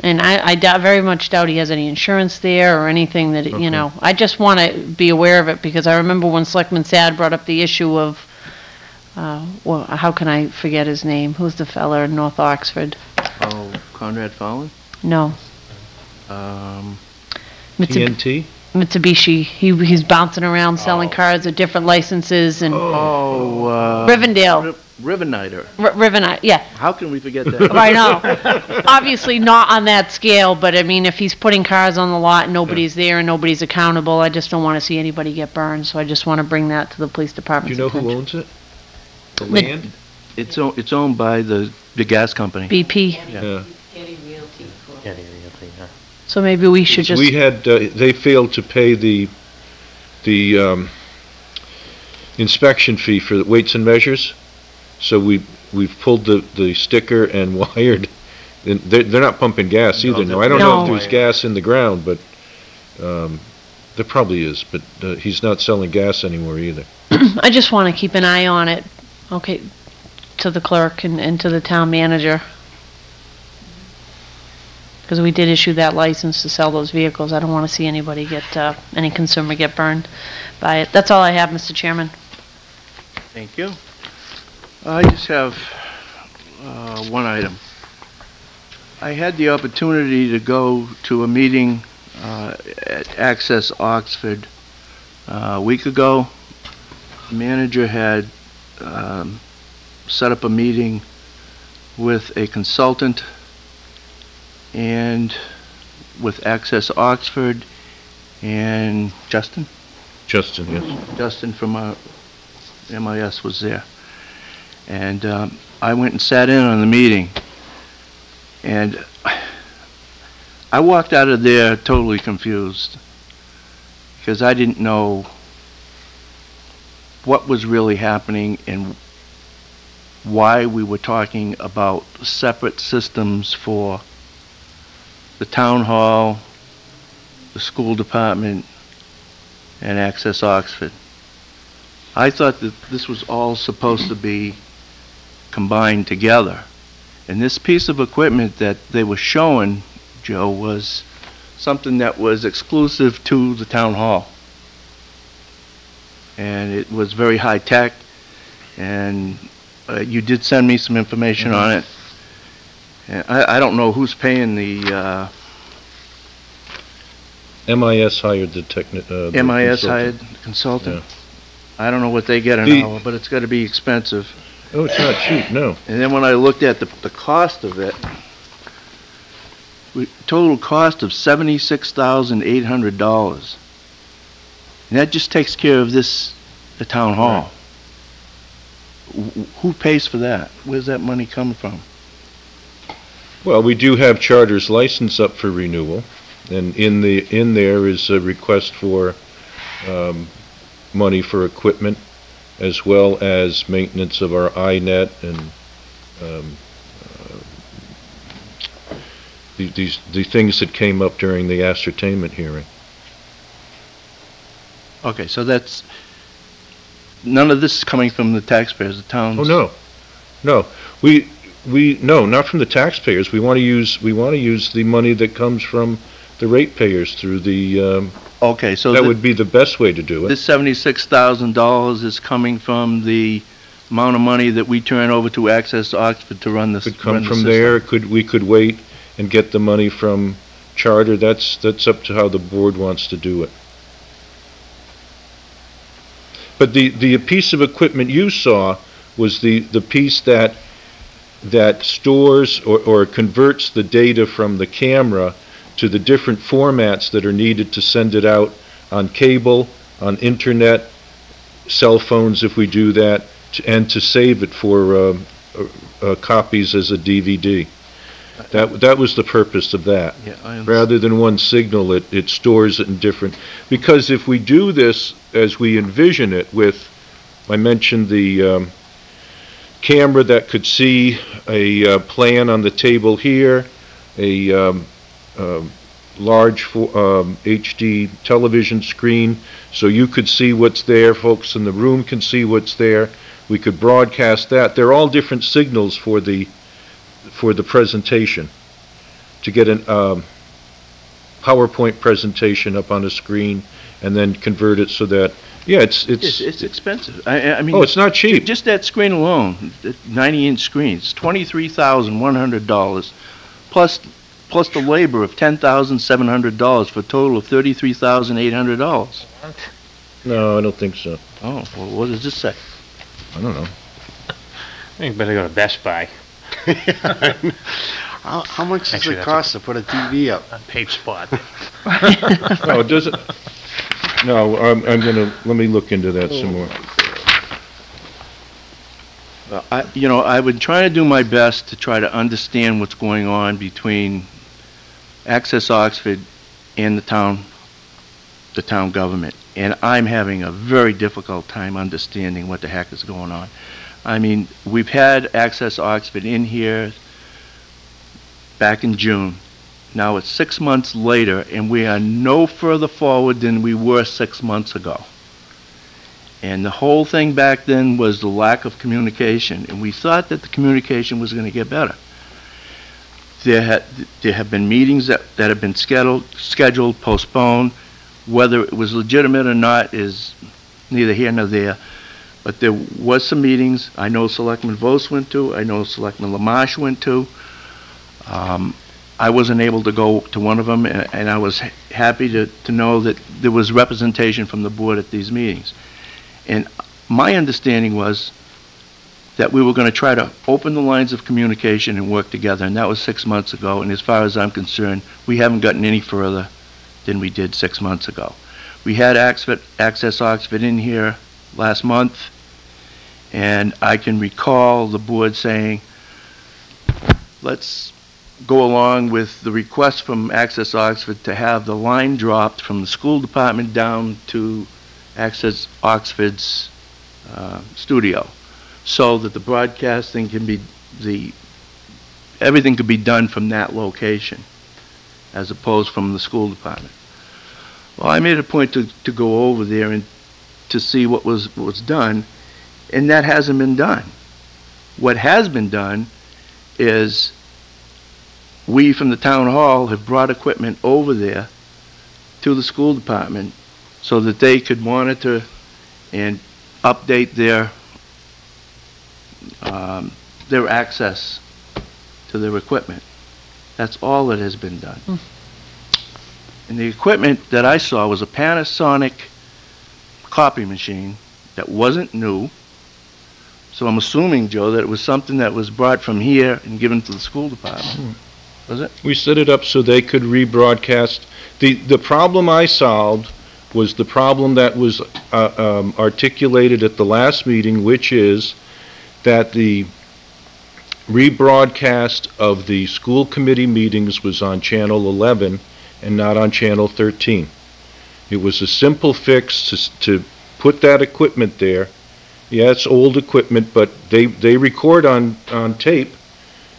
And I, I doubt, very much doubt he has any insurance there or anything that, Okay. you know, I just want to be aware of it because I remember when Selectman Sad brought up the issue of, uh, well, how can I forget his name? Who's the fella in North Oxford? Oh, Conrad Fallon? No, Um, Mitsubishi. TNT? Mitsubishi. He, he's bouncing around selling cars with different licenses and oh, uh... Rivendell, Riveniter. R- Riven, yeah. How can we forget that? [LAUGHS] I know. [LAUGHS] Obviously not on that scale, but I mean, if he's putting cars on the lot and nobody's there and nobody's accountable, I just don't want to see anybody get burned, so I just want to bring that to the police department. Do you department's know who attention. owns it? The Mid- land? It's, o- it's owned by the, the gas company. BP, Yeah. Getty Realty Corp. Yeah, yeah, yeah, yeah. So maybe we should just, We had, uh, they failed to pay the, the, um, inspection fee for the weights and measures. So we, we've pulled the, the sticker and [LAUGHS] wired, and they're, they're not pumping gas either, no. I don't know if there's gas in the ground, but, um, there probably is, but, uh, he's not selling gas anymore either. [CLEARS THROAT] I just want to keep an eye on it, okay, to the clerk and, and to the town manager. Because we did issue that license to sell those vehicles. I don't want to see anybody get, uh, any consumer get burned by it. That's all I have, Mr. Chairman. Thank you. I just have uh, one item. I had the opportunity to go to a meeting uh, at Access Oxford uh, a week ago. The Manager had um, set up a meeting with a consultant and with Access Oxford and Justin? Justin, yes. Justin from uh, MIS was there. And um, I went and sat in on the meeting. And [SIGHS] I walked out of there totally confused. Because I didn't know what was really happening and why we were talking about separate systems for the town hall, the school department, and Access Oxford. I thought that this was all supposed to be combined together. And this piece of equipment that they were showing, Joe, was something that was exclusive to the town hall. And it was very high-tech, and uh, you did send me some information on it. I, I don't know who's paying the, uh, MIS hired the techni, uh. the MIS consultant. hired consultant. I don't know what they get an The- hour, but it's gotta be expensive. Oh, it's not cheap, no. And then when I looked at the, the cost of it, we, total cost of seventy-six thousand eight hundred dollars. And that just takes care of this, the town hall. Wh- wh- Who pays for that? Where's that money coming from? Well, we do have Charter's license up for renewal, and in the, in there is a request for, um, money for equipment, as well as maintenance of our iNet and, um, uh, the- these, the things that came up during the ascertainment hearing. Okay, so that's, none of this is coming from the taxpayers, the towns? Oh, no, no, we, we, no, not from the taxpayers, we want to use, we want to use the money that comes from the ratepayers through the, um, Okay, so that thi- would be the best way to do it. this seventy-six thousand dollars is coming from the amount of money that we turn over to Access Oxford to run this, Could come from system. there, could, we could wait and get the money from Charter, that's, that's up to how the board wants to do it. But the, the piece of equipment you saw was the, the piece that, that stores or, or converts the data from the camera to the different formats that are needed to send it out on cable, on internet, cell phones if we do that, to- and to save it for uh, uh, uh, copies as a DVD. That, that was the purpose of that. Yeah, Rather than one signal, it, it stores it in different, because if we do this as we envision it with, I mentioned the, um, camera that could see a, uh, plan on the table here, a, um, um, large, um, HD television screen, so you could see what's there, folks in the room can see what's there. We could broadcast that. They're all different signals for the, for the presentation. To get an, um, PowerPoint presentation up on a screen and then convert it so that, yeah, it's, It's, it's, it's expensive. I, I- I mean. oh, it's not cheap. Just that screen alone, the ninety-inch screen, it's twenty-three thousand one hundred dollars, plus, plus the labor of ten thousand seven hundred dollars, for a total of thirty-three thousand eight hundred dollars. No, I don't think so. Oh, well, what does this say? I don't know. I think better go to Best Buy [LAUGHS] How, how much does Actually, it that's a- cost to put a TV up? on Page Spot. [LAUGHS] No, it doesn't, no, I'm, I'm gonna, let me look into that some more. Uh, I, you know, I would try to do my best to try to understand what's going on between Access Oxford and the town, the town government. And I'm having a very difficult time understanding what the heck is going on. I mean, we've had Access Oxford in here back in June. Now it's six months later, and we are no further forward than we were six months ago. And the whole thing back then was the lack of communication, and we thought that the communication was going to get better. There had, there have been meetings that, that have been scheduled, scheduled, postponed. Whether it was legitimate or not is neither here nor there. But there was some meetings. I know Selectman Vos went to, I know Selectman Lamash went to. Um, I wasn't able to go to one of them, and, and I was happy to, to know that there was representation from the board at these meetings. And my understanding was that we were going to try to open the lines of communication and work together, and that was six months ago. And as far as I'm concerned, we haven't gotten any further than we did six months ago. We had Oxford, Access Oxford in here last month, and I can recall the board saying, let's go along with the request from Access Oxford to have the line dropped from the school department down to Access Oxford's uh, studio, so that the broadcasting can be, the, everything could be done from that location, as opposed from the school department. Well, I made a point to, to go over there and to see what was, was done, and that hasn't been done. What has been done is we from the town hall have brought equipment over there to the school department so that they could monitor and update their, um, their access to their equipment. That's all that has been done. And the equipment that I saw was a Panasonic copy machine that wasn't new. So I'm assuming, Joe, that it was something that was brought from here and given to the school department. Was it? We set it up so they could rebroadcast. The, the problem I solved was the problem that was uh, um, articulated at the last meeting, which is that the rebroadcast of the school committee meetings was on Channel 11 and not on Channel 13. It was a simple fix to, to put that equipment there. Yeah, it's old equipment, but they, they record on, on tape.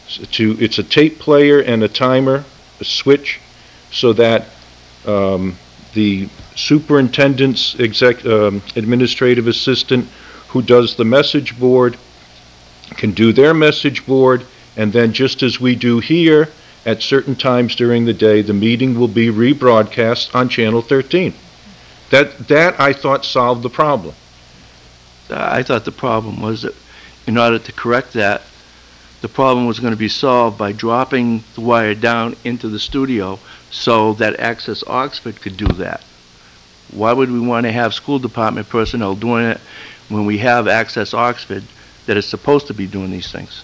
To, it's a tape player and a timer, a switch, so that, um, the superintendent's exec, um, administrative assistant who does the message board can do their message board, and then just as we do here, at certain times during the day, the meeting will be rebroadcast on Channel 13. That, that I thought solved the problem. I thought the problem was that in order to correct that, the problem was going to be solved by dropping the wire down into the studio so that Access Oxford could do that. Why would we want to have school department personnel doing it when we have Access Oxford that is supposed to be doing these things?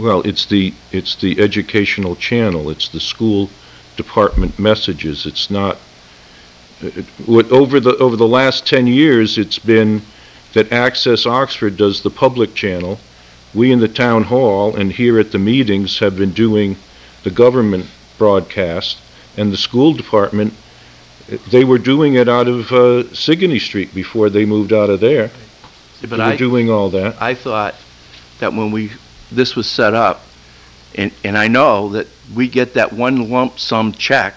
Well, it's the, it's the educational channel, it's the school department messages, it's not, what, over the, over the last 10 years, it's been that Access Oxford does the public channel, we in the town hall and here at the meetings have been doing the government broadcast, and the school department, they were doing it out of uh, Sigourney Street before they moved out of there. They But were I, doing all that. I thought that when we, this was set up, and, and I know that we get that one lump sum check,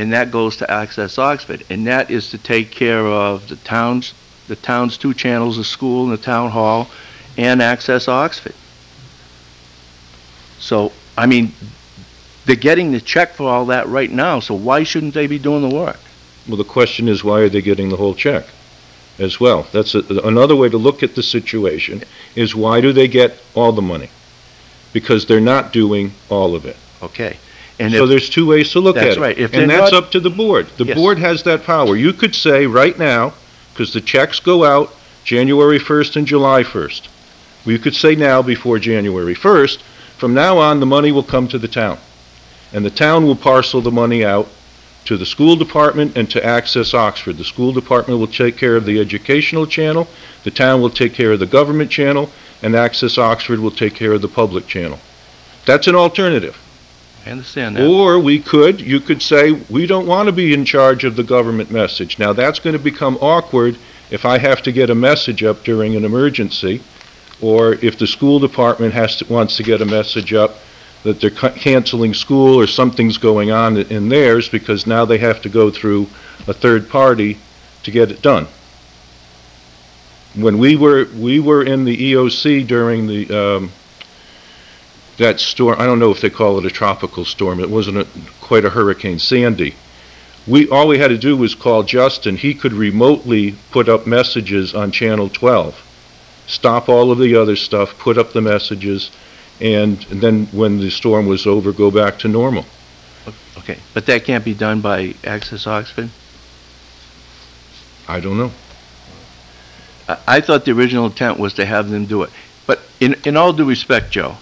and that goes to Access Oxford, and that is to take care of the towns, the town's two channels, the school and the town hall, and Access Oxford. So, I mean, they're getting the check for all that right now, so why shouldn't they be doing the work? Well, the question is, why are they getting the whole check as well? That's a- another way to look at the situation, is why do they get all the money? Because they're not doing all of it. Okay. And So if, there's two ways to look at it. That's right. If And that's not- up to the board. The Yes. board has that power. You could say right now, because the checks go out January 1st and July 1st. You could say now before January 1st, from now on, the money will come to the town. And the town will parcel the money out to the school department and to Access Oxford. The school department will take care of the educational channel, the town will take care of the government channel, and Access Oxford will take care of the public channel. That's an alternative. I understand that. Or we could, you could say, we don't want to be in charge of the government message. Now, that's going to become awkward if I have to get a message up during an emergency, or if the school department has to, wants to get a message up that they're ca- canceling school or something's going on in theirs, because now they have to go through a third party to get it done. When we were, we were in the EOC during the, um, that storm, I don't know if they call it a tropical storm, it wasn't a, quite a hurricane, Sandy. We, all we had to do was call Justin, he could remotely put up messages on Channel 12. Stop all of the other stuff, put up the messages, and then when the storm was over, go back to normal. Okay, but that can't be done by Access Oxford? I don't know. I, I thought the original intent was to have them do it. But in, in all due respect, Joe,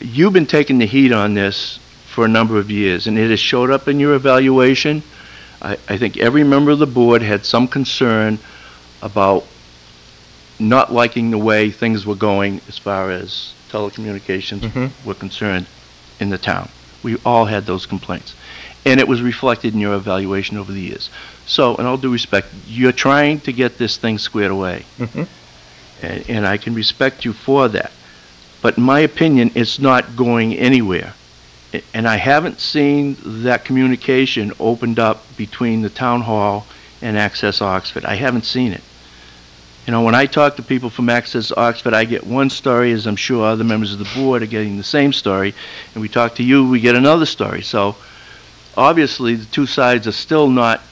you've been taking the heat on this for a number of years, and it has showed up in your evaluation. I, I think every member of the board had some concern about not liking the way things were going as far as telecommunications Mhm. were concerned in the town. We all had those complaints. And it was reflected in your evaluation over the years. So, in all due respect, you're trying to get this thing squared away. Mhm. And, and I can respect you for that. But in my opinion, it's not going anywhere. And I haven't seen that communication opened up between the town hall and Access Oxford. I haven't seen it. You know, when I talk to people from Access Oxford, I get one story, as I'm sure other members of the board are getting the same story. And we talk to you, we get another story. So, obviously, the two sides are still not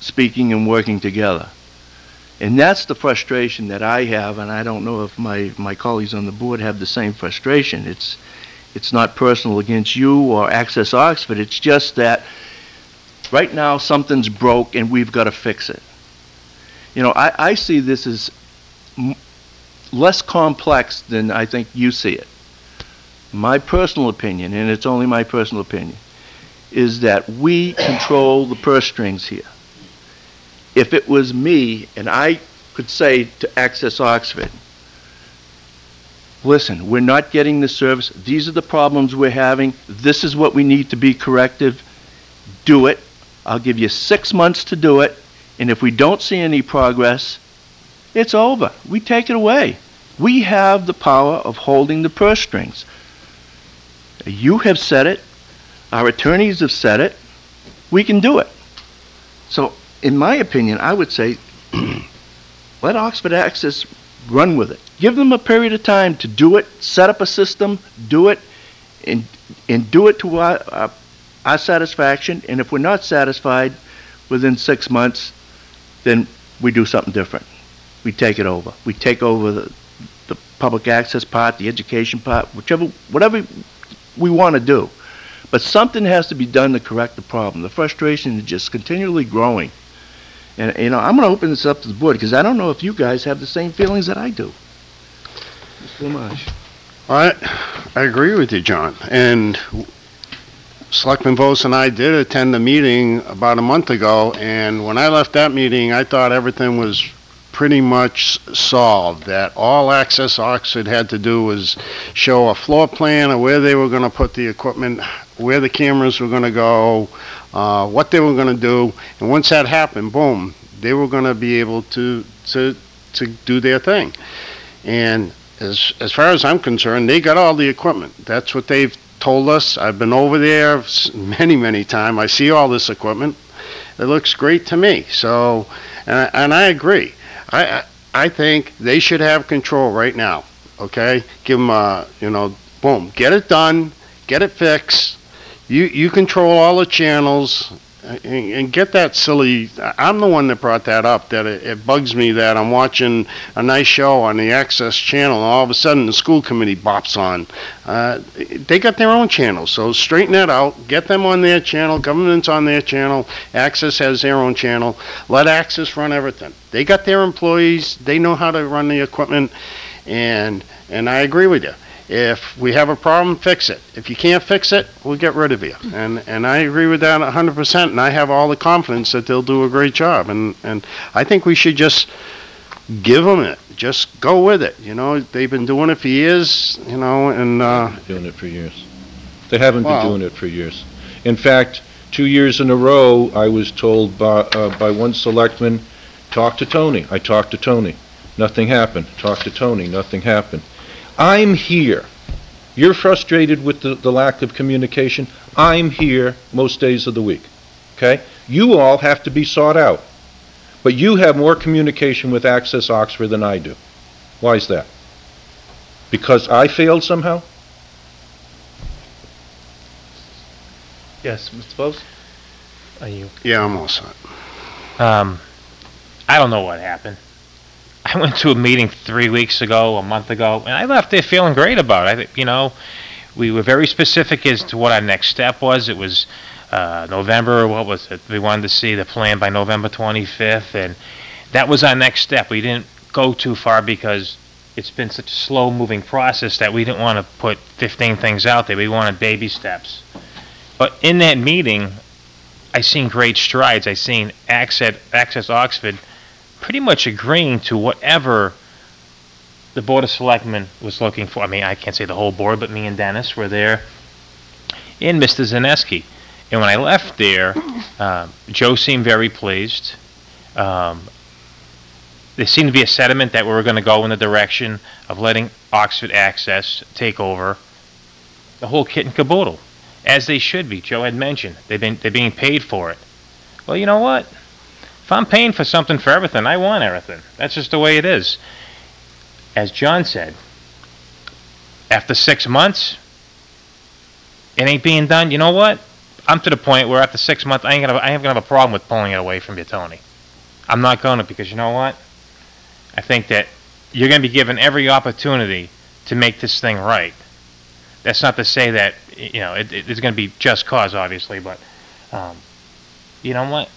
speaking and working together. And that's the frustration that I have, and I don't know if my, my colleagues on the board have the same frustration. It's, it's not personal against you or Access Oxford, it's just that right now something's broke and we've got to fix it. You know, I, I see this as less complex than I think you see it. My personal opinion, and it's only my personal opinion, is that we control the purse strings here if it was me and I could say to Access Oxford, listen, we're not getting the service, these are the problems we're having, this is what we need to be corrective, do it, I'll give you six months to do it, and if we don't see any progress, it's over, we take it away. We have the power of holding the purse strings. You have said it, our attorneys have said it, we can do it. So in my opinion, I would say, [CLEARS THROAT] let Oxford Access run with it. Give them a period of time to do it, set up a system, do it, and, and do it to our, our, our satisfaction. And if we're not satisfied within six months, then we do something different. We take it over. We take over the, the public access part, the education part, whichever, whatever we want to do. But something has to be done to correct the problem. The frustration is just continually growing. And, you know, I'm going to open this up to the board because I don't know if you guys have the same feelings that I do. Mr. Lamage. I, I agree with you, John. And Selectman Vos and I did attend the meeting about a month ago, and when I left that meeting, I thought everything was pretty much solved, that all Access Oxford had to do was show a floor plan of where they were gonna put the equipment, where the cameras were gonna go, uh, what they were gonna do, and once that happened, boom, they were gonna be able to, to, to do their thing. And as, as far as I'm concerned, they got all the equipment. That's what they've told us. I've been over there many, many times. I see all this equipment. It looks great to me. So, and I, and I agree. I, I, think they should have control right now. Okay? Give them, uh, you know, boom, get it done, get it fixed. You, you control all the channels and, and get that silly, I'm the one that brought that up, that it, it bugs me that I'm watching a nice show on the Access channel, and all of a sudden the school committee bops on. Uh, they got their own channel, so straighten that out, get them on their channel, government's on their channel, Access has their own channel, let Access run everything. They got their employees, they know how to run the equipment, and, and I agree with you. If we have a problem, fix it. If you can't fix it, we'll get rid of you. And, and I agree with that hundred percent, and I have all the confidence that they'll do a great job. And, and I think we should just give them it. Just go with it, you know? They've been doing it for years, you know, and, uh, Doing it for years. They haven't been doing it for years. In fact, two years in a row, I was told by, uh, by one selectman, talk to Tony. I talked to Tony. Nothing happened. Talk to Tony. Nothing happened. I'm here. You're frustrated with the, the lack of communication. I'm here most days of the week. Okay? You all have to be sought out. But you have more communication with Access Oxford than I do. Why is that? Because I failed somehow? Yes, Mr. Bose? Are you? yeah, I'm all set. Um, I don't know what happened. I went to a meeting three weeks ago, a month ago, and I left there feeling great about it. I, you know, we were very specific as to what our next step was. It was uh, November. What was it? We wanted to see the plan by November 25th, and that was our next step. We didn't go too far because it's been such a slow-moving process that we didn't want to put 15 things out there. We wanted baby steps. But in that meeting, I seen great strides. I seen Access, Access Oxford pretty much agreeing to whatever the Board of Selectmen was looking for. I mean, I can't say the whole board, but me and Dennis were there, in Mr. Zaneski. And when I left there, um, Joe seemed very pleased. Um, there seemed to be a sentiment that we were going to go in the direction of letting Oxford Access take over the whole kit and caboodle as they should be. Joe had mentioned they've been they're being paid for it. Well, you know what? If I'm paying for something for everything, I want everything. That's just the way it is. As John said, after six months, it ain't being done. You know what? I'm to the point where after six months, I ain't gonna I ain't gonna have a problem with pulling it away from you, Tony. I'm not gonna because you know what? I think that you're gonna be given every opportunity to make this thing right. That's not to say that you know it, it, it's going to be just cause, obviously, but um, you know what?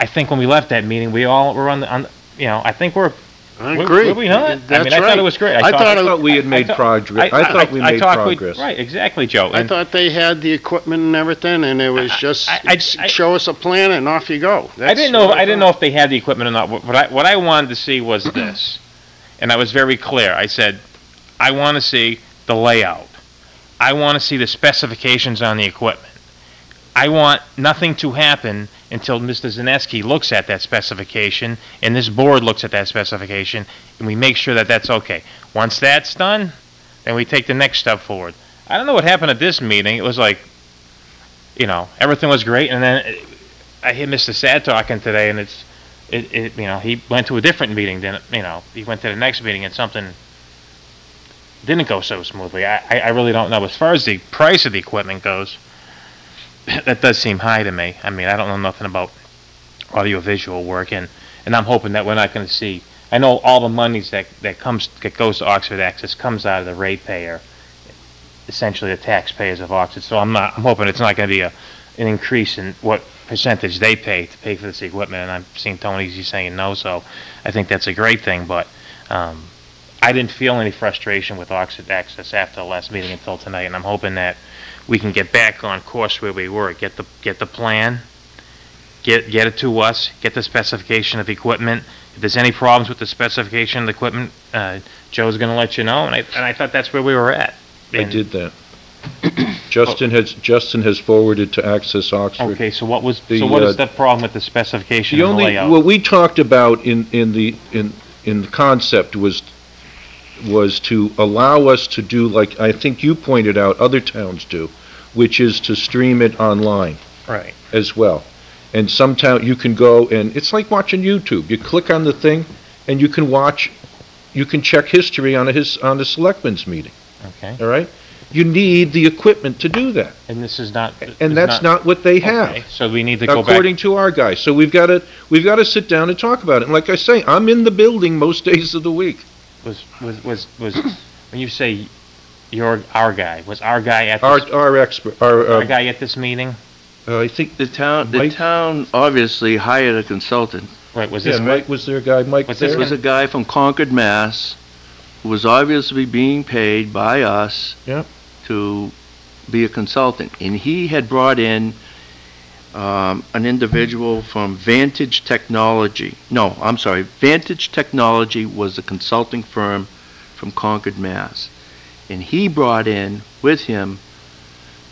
I think when we left that meeting, we all were on the, on, the- you know, I think we're, I were, agree. were we not? I That's mean, I thought right. it was great. I thought, thought I thought we had I made thought- progress. I thought we made with- progress. right, exactly, Joe. I And thought they had the equipment and everything, and it was just, I- I- I- show us a plan and off you go. I didn't know. I didn't know if they had the equipment or not. What what I what I wanted to see was [CLEARS THROAT] this, and I was very clear. I said, I want to see the layout. I want to see the specifications on the equipment. I want nothing to happen until Mr. Zaneski looks at that specification and this board looks at that specification, and we make sure that that's okay. Once that's done, then we take the next step forward. I don't know what happened at this meeting. It was like, you know, everything was great, and then uh, I hear Mr. Sad talking today, and it's, it, it, you know, he went to a different meeting, than, you know, he went to the next meeting and something didn't go so smoothly. I, I, I really don't know. As far as the price of the equipment goes, [LAUGHS] that does seem high to me. I mean, I don't know nothing about audiovisual work, and, and I'm hoping that we're not gonna see, I know all the monies that, that comes, that goes to Oxford Access comes out of the ratepayer, essentially the taxpayers of Oxford, so I'm not, I'm hoping it's not gonna be a, an increase in what percentage they pay to pay for this equipment, and I'm seeing Tony's, he's saying no, so I think that's a great thing, but, um, I didn't feel any frustration with Oxford Access after the last meeting until tonight, and I'm hoping that we can get back on course where we were, get the, get the plan, get, get it to us, get the specification of equipment. If there's any problems with the specification of the equipment, uh, Joe's gonna let you know, and I, and I thought that's where we were at. I And- did that. [CLEARS THROAT] Justin has, Justin has forwarded to Access Oxford. Okay, so what was, The, so what uh, is the problem with the specification The and the only, layout? what we talked about in, in the, in, in the concept was, was to allow us to do like, I think you pointed out, other towns do, which is to stream it online Right. as well. And some town, you can go and, it's like watching YouTube. You click on the thing and you can watch, you can check history on a his, on the selectmen's meeting, Okay, all right? You need the equipment to do that, and this is not. and that's not what they have. Okay, So we need to go back. according to our guy. So we've got to, we've got to sit down and talk about it. And like I say, I'm in the building most [LAUGHS] days of the week. Was, was, was, was, when you say your, our guy, was our guy at Our, this, our expert, our, our uh, guy at this meeting? uh, I think, The town, the Mike? town obviously hired a consultant. Right, was yeah, this, Mike, was there a guy, Mike Was this there? There was a guy from Concord, Mass, who was obviously being paid by us Yeah. to be a consultant. And he had brought in um, an individual from Vantage Technology. No, I'm sorry, Vantage Technology was a consulting firm from Concord, Mass. And he brought in with him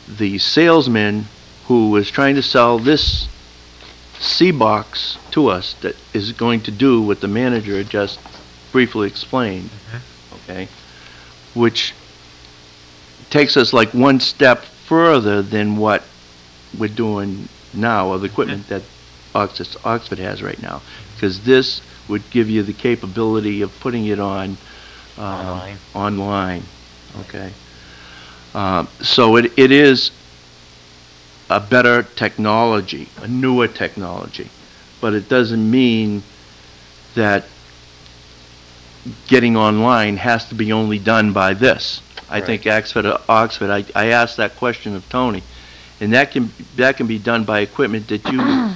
the salesman who was trying to sell this C-Box to us that is going to do what the manager just briefly explained, okay? Which takes us like one step further than what we're doing now, of the equipment that Oxford, Oxford has right now. Because this would give you the capability of putting it on, um, Online. online, okay? Um, So it, it is a better technology, a newer technology, but it doesn't mean that getting online has to be only done by this. I think Oxford, Oxford, I, I asked that question of Tony, and that can, that can be done by equipment that you,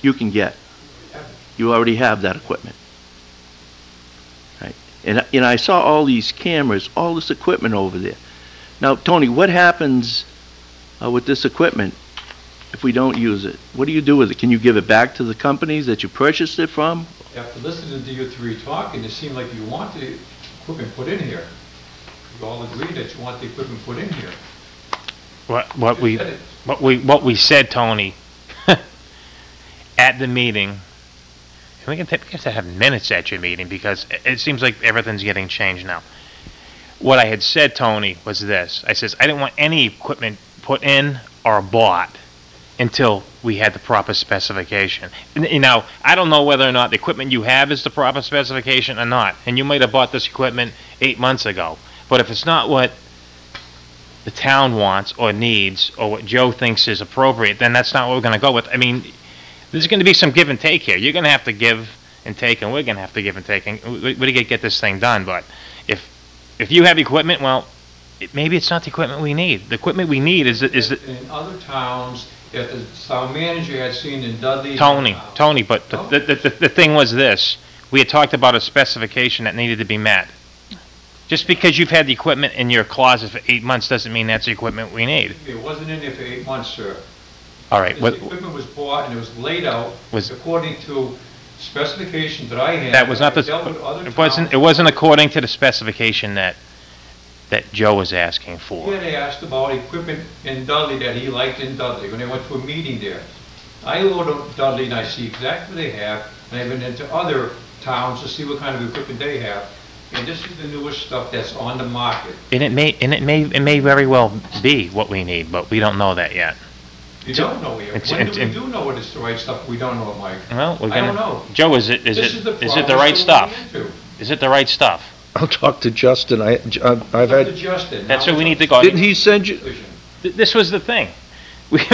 [CLEARS THROAT] you can get. You already have that equipment. Right, and, and I saw all these cameras, all this equipment over there. Now, Tony, what happens, uh, with this equipment if we don't use it? What do you do with it? Can you give it back to the companies that you purchased it from? After listening to you three talking, it seemed like you want the equipment put in here. You all agree that you want the equipment put in here. What, what we, what we, what we said, Tony, [LAUGHS] at the meeting, and we can, ta- we have to have minutes at your meeting, because it, seems like everything's getting changed now. What I had said, Tony, was this, I says, I didn't want any equipment put in or bought until we had the proper specification. You know, I don't know whether or not the equipment you have is the proper specification or not, and you might have bought this equipment eight months ago, but if it's not what the town wants or needs, or what Joe thinks is appropriate, then that's not what we're gonna go with. I mean, there's gonna be some give and take here. You're gonna have to give and take, and we're gonna have to give and take, and we're going to get this thing done, but if, if you have equipment, well, it, maybe it's not the equipment we need. The equipment we need is, is, the- In other towns, If the town manager had seen in Dudley. Tony, Tony, but the, the, the, the thing was this, we had talked about a specification that needed to be met. Just because you've had the equipment in your closet for eight months doesn't mean that's the equipment we need. It wasn't in there for eight months, sir. All right, what, equipment was bought and it was laid out Was- according to specifications that I had. That was not I the, dealt with other it wasn't, it towns. wasn't according to the specification that, that Joe was asking He for. had asked about equipment in Dudley that he liked in Dudley, when they went to a meeting there. I go to Dudley and I see exactly what they have, and I've been into other towns to see what kind of equipment they have. And this is the newest stuff that's on the market. And it may, and it may, it may very well be what we need, but we don't know that yet. You don't know yet. It's- When do it's- we do know what is the right stuff? We don't know Mike. Well, we're I don't gonna, know. Joe, is it, is This it, the is it the problem right we're stuff? running into. Is it the right stuff? I'll talk to Justin. I, I've I've up to had, Justin. That's Now where we need to go. didn't he send you, Th- This was the thing. We, [LAUGHS]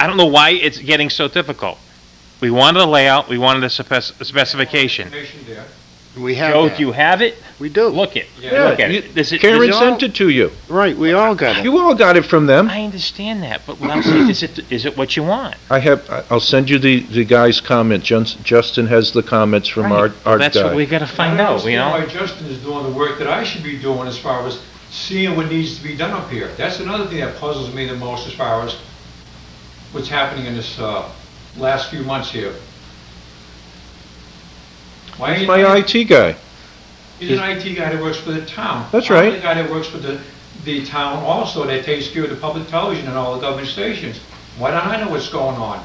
I don't know why it's getting so difficult. We wanted a layout, we wanted a spec- specification. Information there. We have Joe, that. do you have it? We do. Look it. Yeah, Look at you- it. Does it, Karen does it- sent it to you. Right, we all got it. You all got it from them. I understand that, but what I'm saying, is it, is it what you want? I have, I- I'll send you the, the guy's comment. Jus- Justin has the comments from our, Right. our That's what we guy. gotta find out, you know? understand why Justin is doing the work that I should be doing as far as seeing what needs to be done up here. That's another thing that puzzles me the most as far as what's happening in this, uh, last few months here. Why He's ain't, my IT guy. he's an IT guy that works for the town. That's I'm right. the guy that works for the, the town also, that takes care of the public television and all the government stations. Why don't I know what's going on?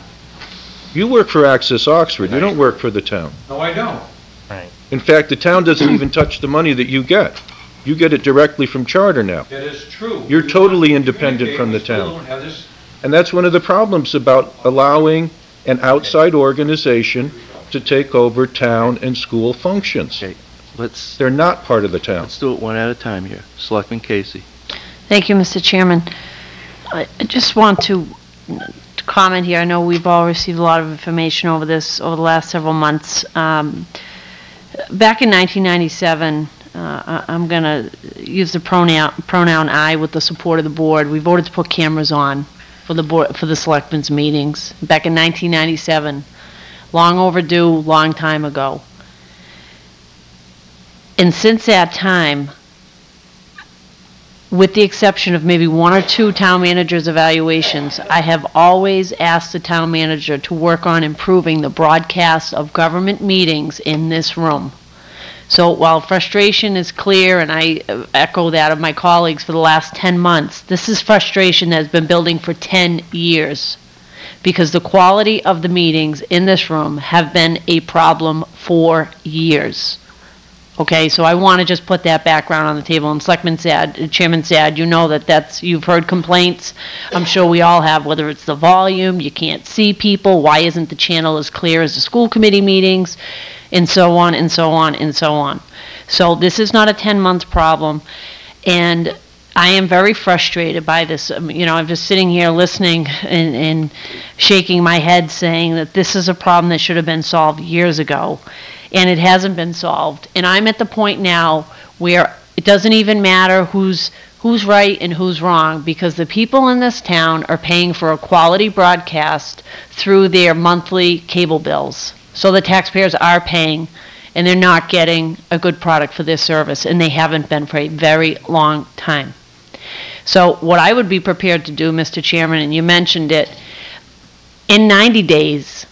You work for Access Oxford. You don't work for the town. No, I don't. Right. In fact, the town doesn't even touch the money that you get. You get it directly from Charter now. That is true. You're We totally want to independent from the communicate, town. don't have this And that's one of the problems about allowing an outside organization to take over town and school functions. Okay. Let's, They're not part of the town. let's do it one at a time here. Selectman Casey. Thank you, Mr. Chairman. I I just want to to comment here. I know we've all received a lot of information over this, over the last several months. Um, Back in 1997, uh, I- I'm going to use the pronoun pronoun "I" with the support of the board. We voted to put cameras on for the board, for the selectmen's meetings, back in 1997. Long overdue, long time ago. And since that time, with the exception of maybe one or two town managers' evaluations, I have always asked the town manager to work on improving the broadcast of government meetings in this room. So while frustration is clear, and I uh, echo that of my colleagues for the last 10 months, this is frustration that has been building for 10 years. Because the quality of the meetings in this room have been a problem for years. Okay, so I want to just put that background on the table, and Selectman Sad, Chairman Sad, you know that that's, you've heard complaints, I'm sure we all have, whether it's the volume, you can't see people, why isn't the channel as clear as the school committee meetings, and so on, and so on, and so on. So this is not a 10-month problem, and I am very frustrated by this, Um, you know, I'm just sitting here listening and, and shaking my head saying that this is a problem that should have been solved years ago and it hasn't been solved. And I'm at the point now where it doesn't even matter who's who's right and who's wrong because the people in this town are paying for a quality broadcast through their monthly cable bills. So the taxpayers are paying and they're not getting a good product for their service and they haven't been for a very long time. So what I would be prepared to do, Mr. Chairman, and you mentioned it, in 90 days,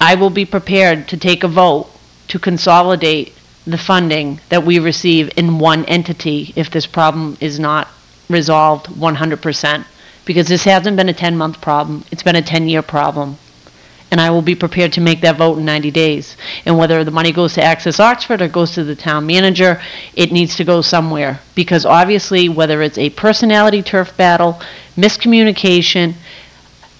I will be prepared to take a vote to consolidate the funding that we receive in one entity if this problem is not resolved 100%. Because this hasn't been a 10-month problem, it's been a 10-year problem. And I will be prepared to make that vote in 90 days. And whether the money goes to Access Oxford or goes to the town manager, it needs to go somewhere. Because obviously, whether it's a personality turf battle, miscommunication,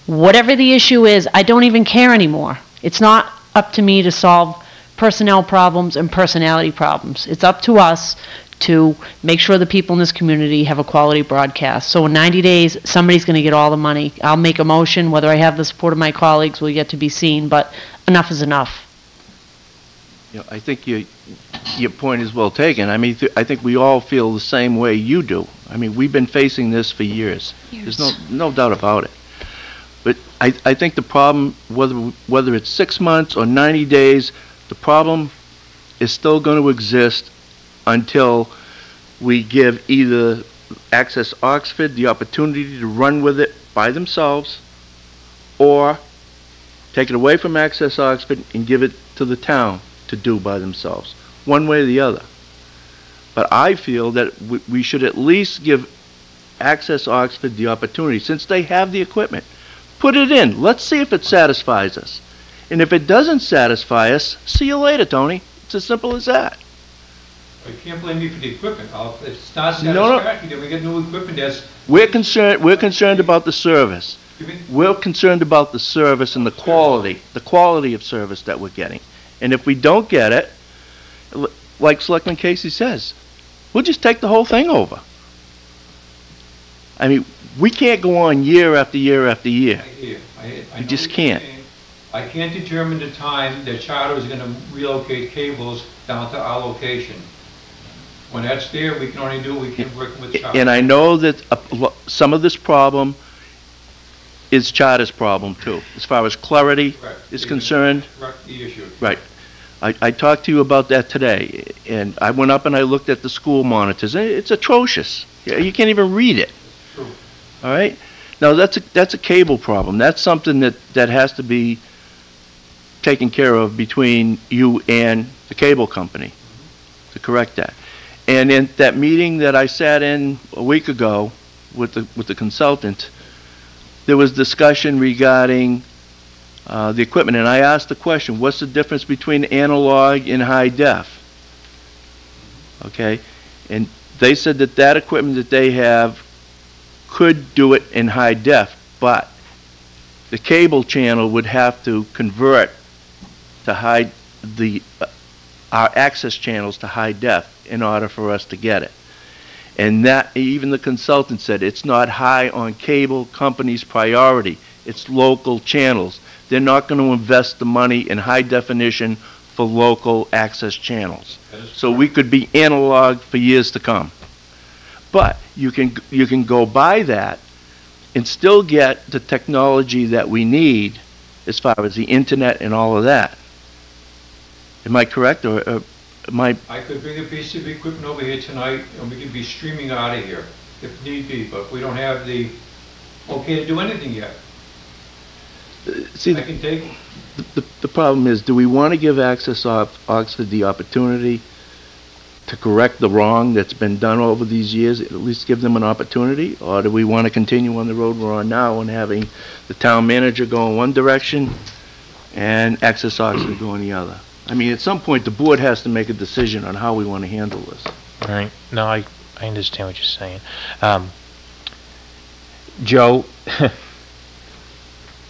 whatever the issue is, I don't even care anymore. It's not up to me to solve personnel problems and personality problems. It's up to us to make sure the people in this community have a quality broadcast. So in 90 days, somebody's going to get all the money. I'll make a motion, whether I have the support of my colleagues will yet to be seen, but enough is enough. You know, I think you, your point is well taken. I mean, th- I think we all feel the same way you do. I mean, we've been facing this for years. years. There's no, no doubt about it. But I, I think the problem, whether, whether it's six months or 90 days, the problem is still going to exist until we give either Access Oxford the opportunity to run with it by themselves, or take it away from Access Oxford and give it to the town to do by themselves, one way or the other. But I feel that we, we should at least give Access Oxford the opportunity, since they have the equipment. Put it in. Let's see if it satisfies us. And if it doesn't satisfy us, see you later, Tony. It's as simple as that. You can't blame you for the equipment. I'll- If it's not No, no. satisfactory, then we get new equipment that's, We're concerned, we're concerned about the service. you mean, We're concerned about the service and the quality, the quality of service that we're getting. And if we don't get it, l- like Selectman Casey says, we'll just take the whole thing over. I mean, we can't go on year after year after I year. hear, I hear. I You know just what you're can't. saying. I can't determine the time that Charter is gonna relocate cables down to our location. When that's there, we can only do, what we can work with Charter. And I know that a some of this problem is Charter's problem too, as far as clarity Correct. is concerned. Correct the issue. I, I talked to you about that today, and I went up and I looked at the school monitors, and it's atrocious. You you can't even read it. True. All right? Now, that's a, that's a cable problem. That's something that, that has to be taken care of between you and the cable company to correct that. And in that meeting that I sat in a week ago with the, with the consultant, there was discussion regarding uh, the equipment, and I asked the question, what's the difference between analog and high def? Okay? And they said that that equipment that they have could do it in high def, but the cable channel would have to convert to high, the, uh, our access channels to high def in order for us to get it. And that, even the consultant said, it's not high on cable companies' priority. It's local channels. They're not going to invest the money in high definition for local access channels. So we could be analog for years to come. But you can, you can go by that and still get the technology that we need as far as the internet and all of that. Am I correct, or, uh, am I, I could bring a piece of equipment over here tonight, and we could be streaming out of here, if need be, but we don't have the okay to do anything yet. Uh, see, I can take, the, the problem is, do we want to give Access Oxford the opportunity to correct the wrong that's been done over these years, at least give them an opportunity? Or do we want to continue on the road we're on now and having the town manager go in one direction and Access Oxford go in the other? I mean, at some point, the board has to make a decision on how we want to handle this. Right, no, I, I understand what you're saying. Um, Joe, [LAUGHS]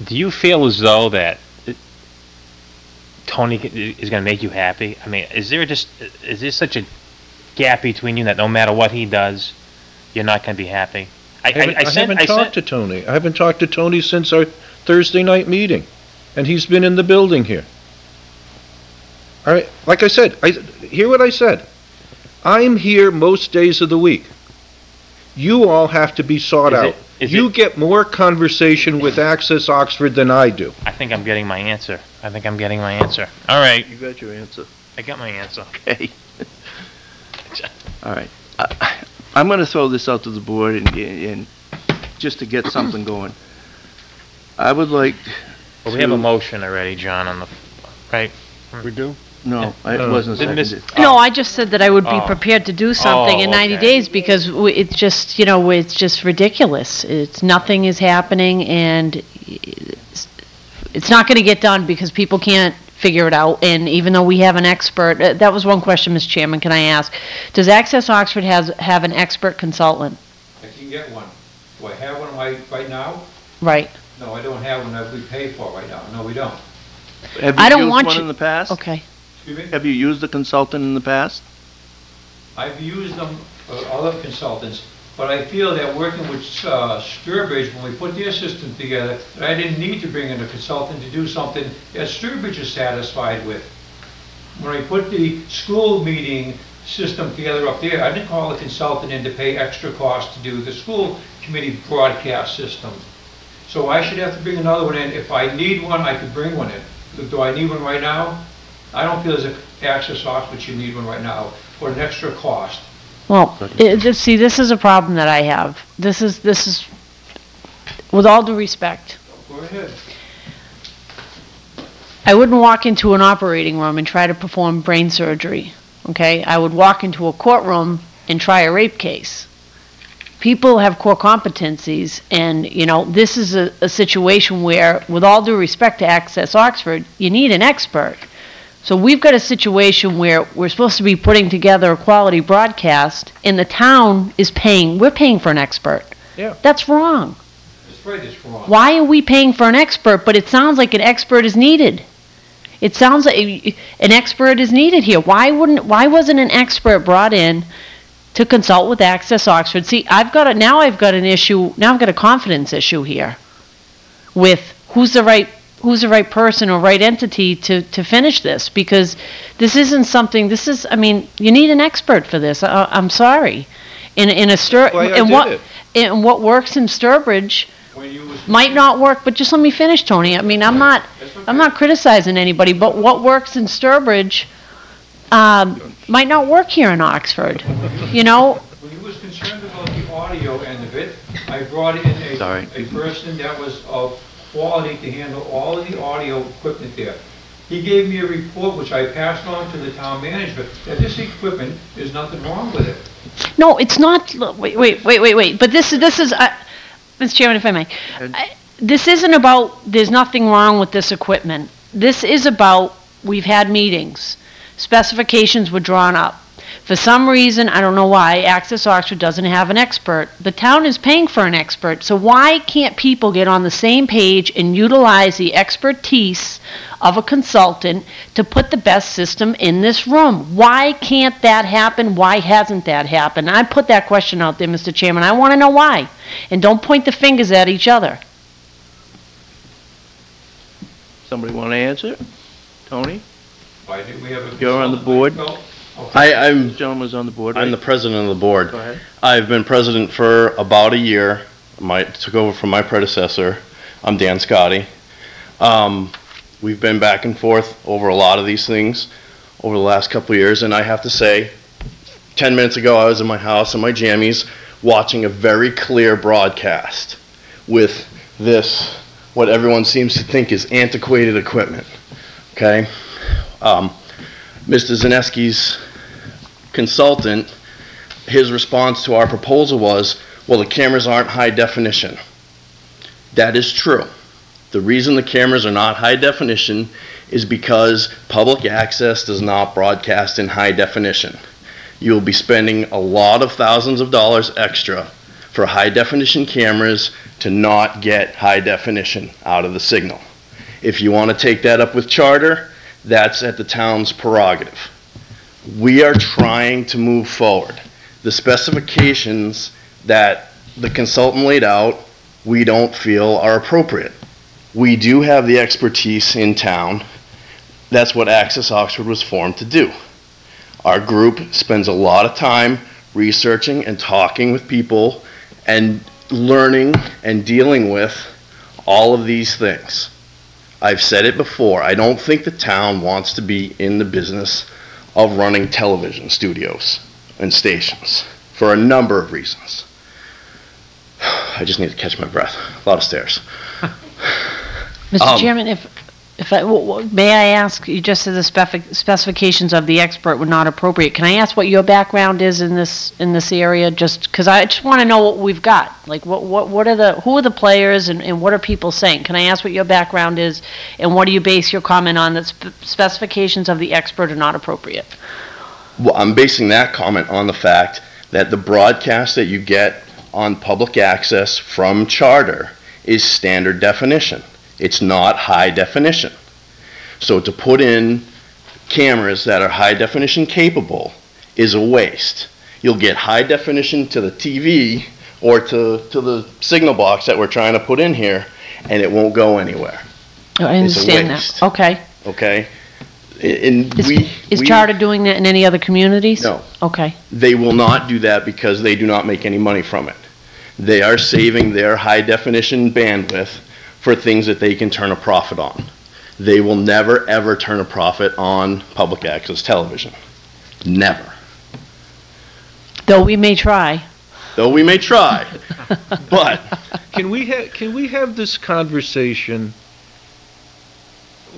do you feel as though that it- Tony is gonna make you happy? I mean, is there just, is there such a gap between you that no matter what he does, you're not gonna be happy? I, I haven't, I, I I sent, haven't I talked sent, to Tony. I haven't talked to Tony since our Thursday night meeting, and he's been in the building here. All right, like I said, I, hear what I said. I'm here most days of the week. You all have to be sought Is out. it- is You it- get more conversation with Access Oxford than I do. I think I'm getting my answer. I think I'm getting my answer. All right, You got your answer. I got my answer. Okay. [LAUGHS] All right. I- I'm going to throw this out to the board and, and, just to get something going. I would like, Well, we have a motion already, John, on the, right? We do? No, it wasn't Didn't miss- seconded. No, I just said that I would be Oh. prepared to do something in Oh, 90 okay. days because w- it's just, you know, it's just ridiculous. It's, nothing is happening and it's it's not going to get done because people can't figure it out. And even though we have an expert, uh, that was one question, Mr. Chairman, can I ask? Does Access Oxford has, have an expert consultant? I can get one. Do I have one right, right now? Right, No, I don't have one that we pay for right now. No, we don't. Have I you don't used want one you- in the past? okay. Excuse me? Have you used a consultant in the past? I've used them, uh, other consultants, but I feel that working with uh, Sturbridge, when we put their system together, that I didn't need to bring in a consultant to do something that Sturbridge is satisfied with. When I put the school meeting system together up there, I didn't call a consultant in to pay extra cost to do the school committee broadcast system. So I should have to bring another one in. If I need one, I could bring one in. Do I need one right now? I don't feel as if Access Oxford you need one right now for an extra cost. Well, it, this- see, this is a problem that I have. This is, this is, with all due respect, Go ahead. I wouldn't walk into an operating room and try to perform brain surgery, okay? I would walk into a courtroom and try a rape case. People have core competencies, and, you know, this is a, a situation where, with all due respect to Access Oxford, you need an expert. So we've got a situation where we're supposed to be putting together a quality broadcast, and the town is paying, we're paying for an expert. Yeah. That's wrong. It's right, it's wrong. Why are we paying for an expert, but it sounds like an expert is needed? It sounds like an expert is needed here. Why wouldn't, why wasn't an expert brought in to consult with Access Oxford? See, I've got a, now I've got an issue, now I've got a confidence issue here with who's the right who's the right person or right entity to, to finish this, because this isn't something, this is, I mean, you need an expert for this, I, I'm sorry. In, in a Stur, Why I and did what, it. and what works in Sturbridge When you was- might not work, but just let me finish, Tony, I mean, I'm not, okay. I'm not criticizing anybody, but what works in Sturbridge, um, might not work here in Oxford, you know? When you was concerned about the audio end of it, I brought in a, Sorry. a person that was of quality to handle all of the audio equipment there. He gave me a report which I passed on to the town management, that this equipment, there's nothing wrong with it. No, it's not, wait, wait, wait, wait, wait, but this is, this is, uh, Mr. Chairman, if I may. I- This isn't about, there's nothing wrong with this equipment. This is about, we've had meetings, specifications were drawn up. For some reason, I don't know why, Access Oxford doesn't have an expert. The town is paying for an expert, so why can't people get on the same page and utilize the expertise of a consultant to put the best system in this room? Why can't that happen? Why hasn't that happened? I put that question out there, Mr. Chairman. I want to know why. And don't point the fingers at each other. Somebody want to answer? Tony? Why didn't we have a... You're on the board? Well, I'm, This gentleman's on the board, I'm the president of the board. Go ahead. I've been president for about a year. My, took over from my predecessor. I'm Dan Scotti. Um, we've been back and forth over a lot of these things over the last couple of years, and I have to say, ten minutes ago, I was in my house in my jammies watching a very clear broadcast with this, what everyone seems to think is antiquated equipment. Okay? Um, Mr. Zaneski's consultant, his response to our proposal was, well, the cameras aren't high definition. That is true. The reason the cameras are not high definition is because public access does not broadcast in high definition. You'll be spending a lot of thousands of dollars extra for high definition cameras to not get high definition out of the signal. If you want to take that up with charter, that's at the town's prerogative we are trying to move forward. The specifications that the consultant laid out, we don't feel are appropriate. We do have the expertise in town. That's what Access Oxford was formed to do. Our group spends a lot of time researching and talking with people and learning and dealing with all of these things. I've said it before, I don't think the town wants to be in the business of running television studios and stations for a number of reasons. [SIGHS] I just need to catch my breath. A lot of stairs. [SIGHS] Mr. Um, Chairman, if, if may I ask, you just said the spef- specifications of the expert were not appropriate. Can I ask what your background is in this, in this area? Just, because I just want to know what we've got. Like, what, what, what are the, who are the players and, and what are people saying? Can I ask what your background is? And what do you base your comment on that sp- specifications of the expert are not appropriate? Well, I'm basing that comment on the fact that the broadcast that you get on public access from charter is standard definition. It's not high definition. So to put in cameras that are high definition capable is a waste. You'll get high definition to the TV or to, to the signal box that we're trying to put in here, and it won't go anywhere, Oh, I understand that. Okay. okay? And Is, we. is we- Charter doing that in any other communities? No. Okay. They will not do that because they do not make any money from it. They are saving their high definition bandwidth for things that they can turn a profit on. They will never, ever turn a profit on public access television. Never. Though we may try. Though we may try. [LAUGHS] But Can we have, can we have this conversation?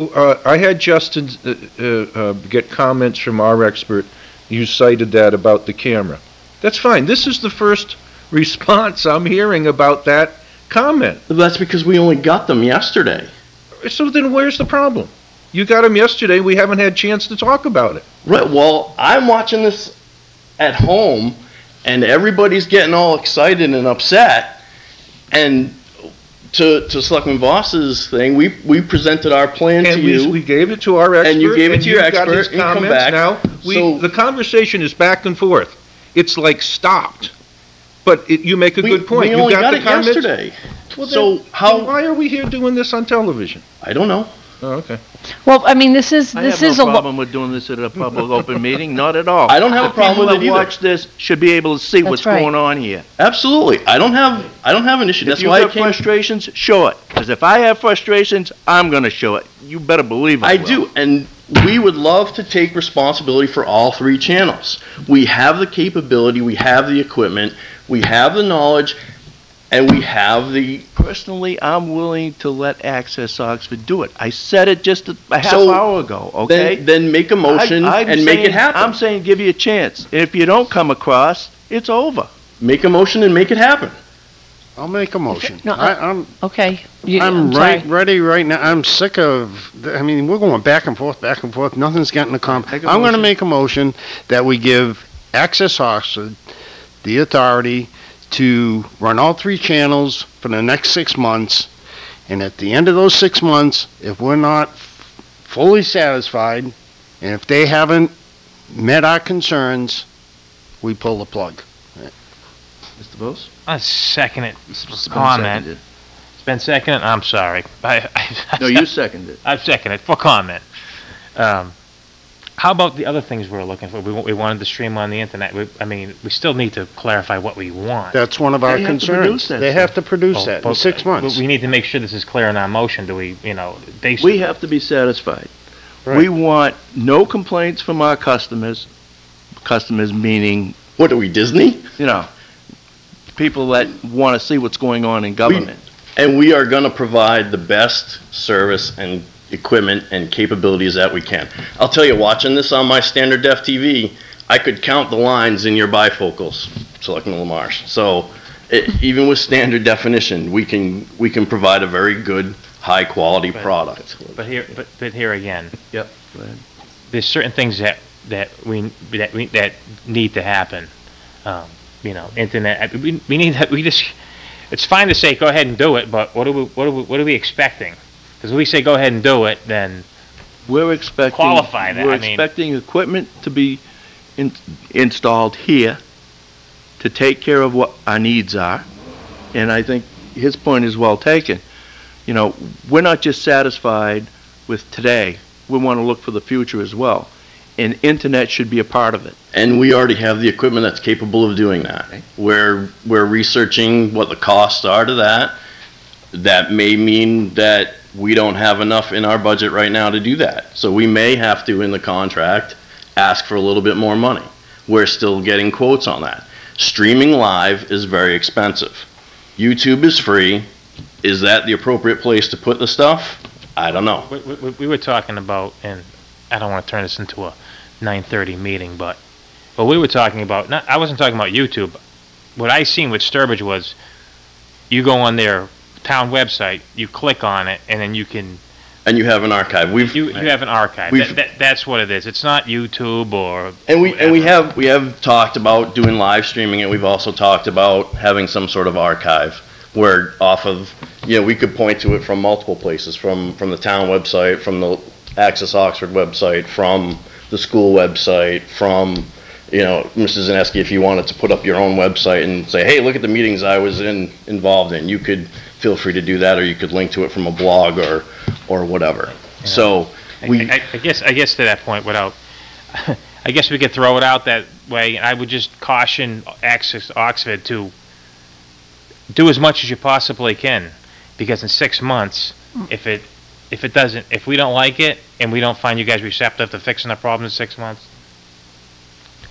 Uh, I had Justin, uh, uh, uh, get comments from our expert. You cited that about the camera. That's fine. This is the first [LAUGHS] response I'm hearing about that comment. that's because we only got them yesterday. So then where's the problem? You got them yesterday. We haven't had a chance to talk about it. Right, well, I'm watching this at home and everybody's getting all excited and upset. And to, to Selectman Voss's thing, we, we presented our plan to we, you. we gave it to our expert. And you gave it to your got his expert and come comments. back. Now, we, So- the conversation is back and forth. It's like stopped. But it, you make a We- good point. We You only got the it comments? yesterday. Well, So then- how- then Why are we here doing this on television? I don't know. Oh, okay. Well, I mean, this is, I this have is no a lo- problem with doing this at a public open meeting, not at all. [LAUGHS] I don't have a problem with it The people either. that watch this should be able to see That's what's right. going on here. Absolutely. I don't have, I don't have an issue. If That's you why I have came. frustrations, show it. Because if I have frustrations, I'm gonna show it. You better believe I I will. do, and we would love to take responsibility for all three channels. We have the capability, we have the equipment, we have the knowledge, and we have the, Personally, I'm willing to let Access Oxford do it. I said it just a a half So, hour ago, okay? then, then make a motion I- I'm and make it saying- happen. I'm saying give you a chance. If you don't come across, it's over. Make a motion and make it happen. I'll make a motion. No, I, I'm, okay. You- I'm sorry. right, ready right now. I'm sick of, the- I mean, we're going back and forth, back and forth. Nothing's getting accomplished. Make a I'm gonna make a motion that we give Access Oxford the authority to run all three channels for the next six months. And at the end of those six months, if we're not fully satisfied, and if they haven't met our concerns, we pull the plug. Mr. Bose? I second it. It's been Comment. seconded. It's been seconded, I'm sorry. [LAUGHS] I, I. No, you seconded. it. I second it for comment. Um, how about the other things we were looking for? We, we wanted to stream on the internet. We, I mean, we still need to clarify what we want. That's one of our They have to produce concerns. that They have to produce Well, that in but- six but months. We need to make sure this is clear in our motion. Do we, you know, they. We have to be satisfied. Right. We want no complaints from our customers, customers meaning, What are we, Disney? you know, people that want to see what's going on in government. And we are gonna provide the best service and equipment and capabilities that we can. I'll tell you, watching this on my standard def TV, I could count the lines in your bifocals, Selectman Lamarche. So, it, even with standard definition, we can, we can provide a very good, high-quality Right. product. But here, but, but here again, Yep. go ahead. there's certain things that, that we, that we, that need to happen. Um, you know, internet, I- we, we need, that- we just, it's fine to say, go ahead and do it, but what are we, what are we, what are we expecting? Because we say, go ahead and do it, then, We're expecting. Qualify that, We're I mean- expecting equipment to be in- installed here to take care of what our needs are. And I think his point is well taken. You know, we're not just satisfied with today. We want to look for the future as well. And internet should be a part of it. And we already have the equipment that's capable of doing that. We're, we're researching what the costs are to that. That may mean that we don't have enough in our budget right now to do that. So we may have to, in the contract, ask for a little bit more money. We're still getting quotes on that. Streaming live is very expensive. YouTube is free. Is that the appropriate place to put the stuff? I don't know. we, we, we were talking about, and I don't want to turn this into a nine-thirty meeting, but, but we were talking about, not, I wasn't talking about YouTube. What I seen with Sturbridge was, you go on their town website, you click on it, and then you can, And you have an archive. We've. you, you have an archive. That, that, that's what it is. It's not YouTube or. And we, and we have, we have talked about doing live streaming, and we've also talked about having some sort of archive where off of, you know, we could point to it from multiple places, from, from the town website, from the Access Oxford website, from the school website, from, you know, Mrs. Zaneski, if you wanted to put up your own website and say, hey, look at the meetings I was in, involved in, you could feel free to do that, or you could link to it from a blog or, or whatever. So, I- we, I, I guess, I guess to that point, without, [LAUGHS] I guess we could throw it out that way. I would just caution Access Oxford to do as much as you possibly can, because in six months, if it, if it doesn't, if we don't like it, and we don't find you guys receptive to fixing the problem in six months,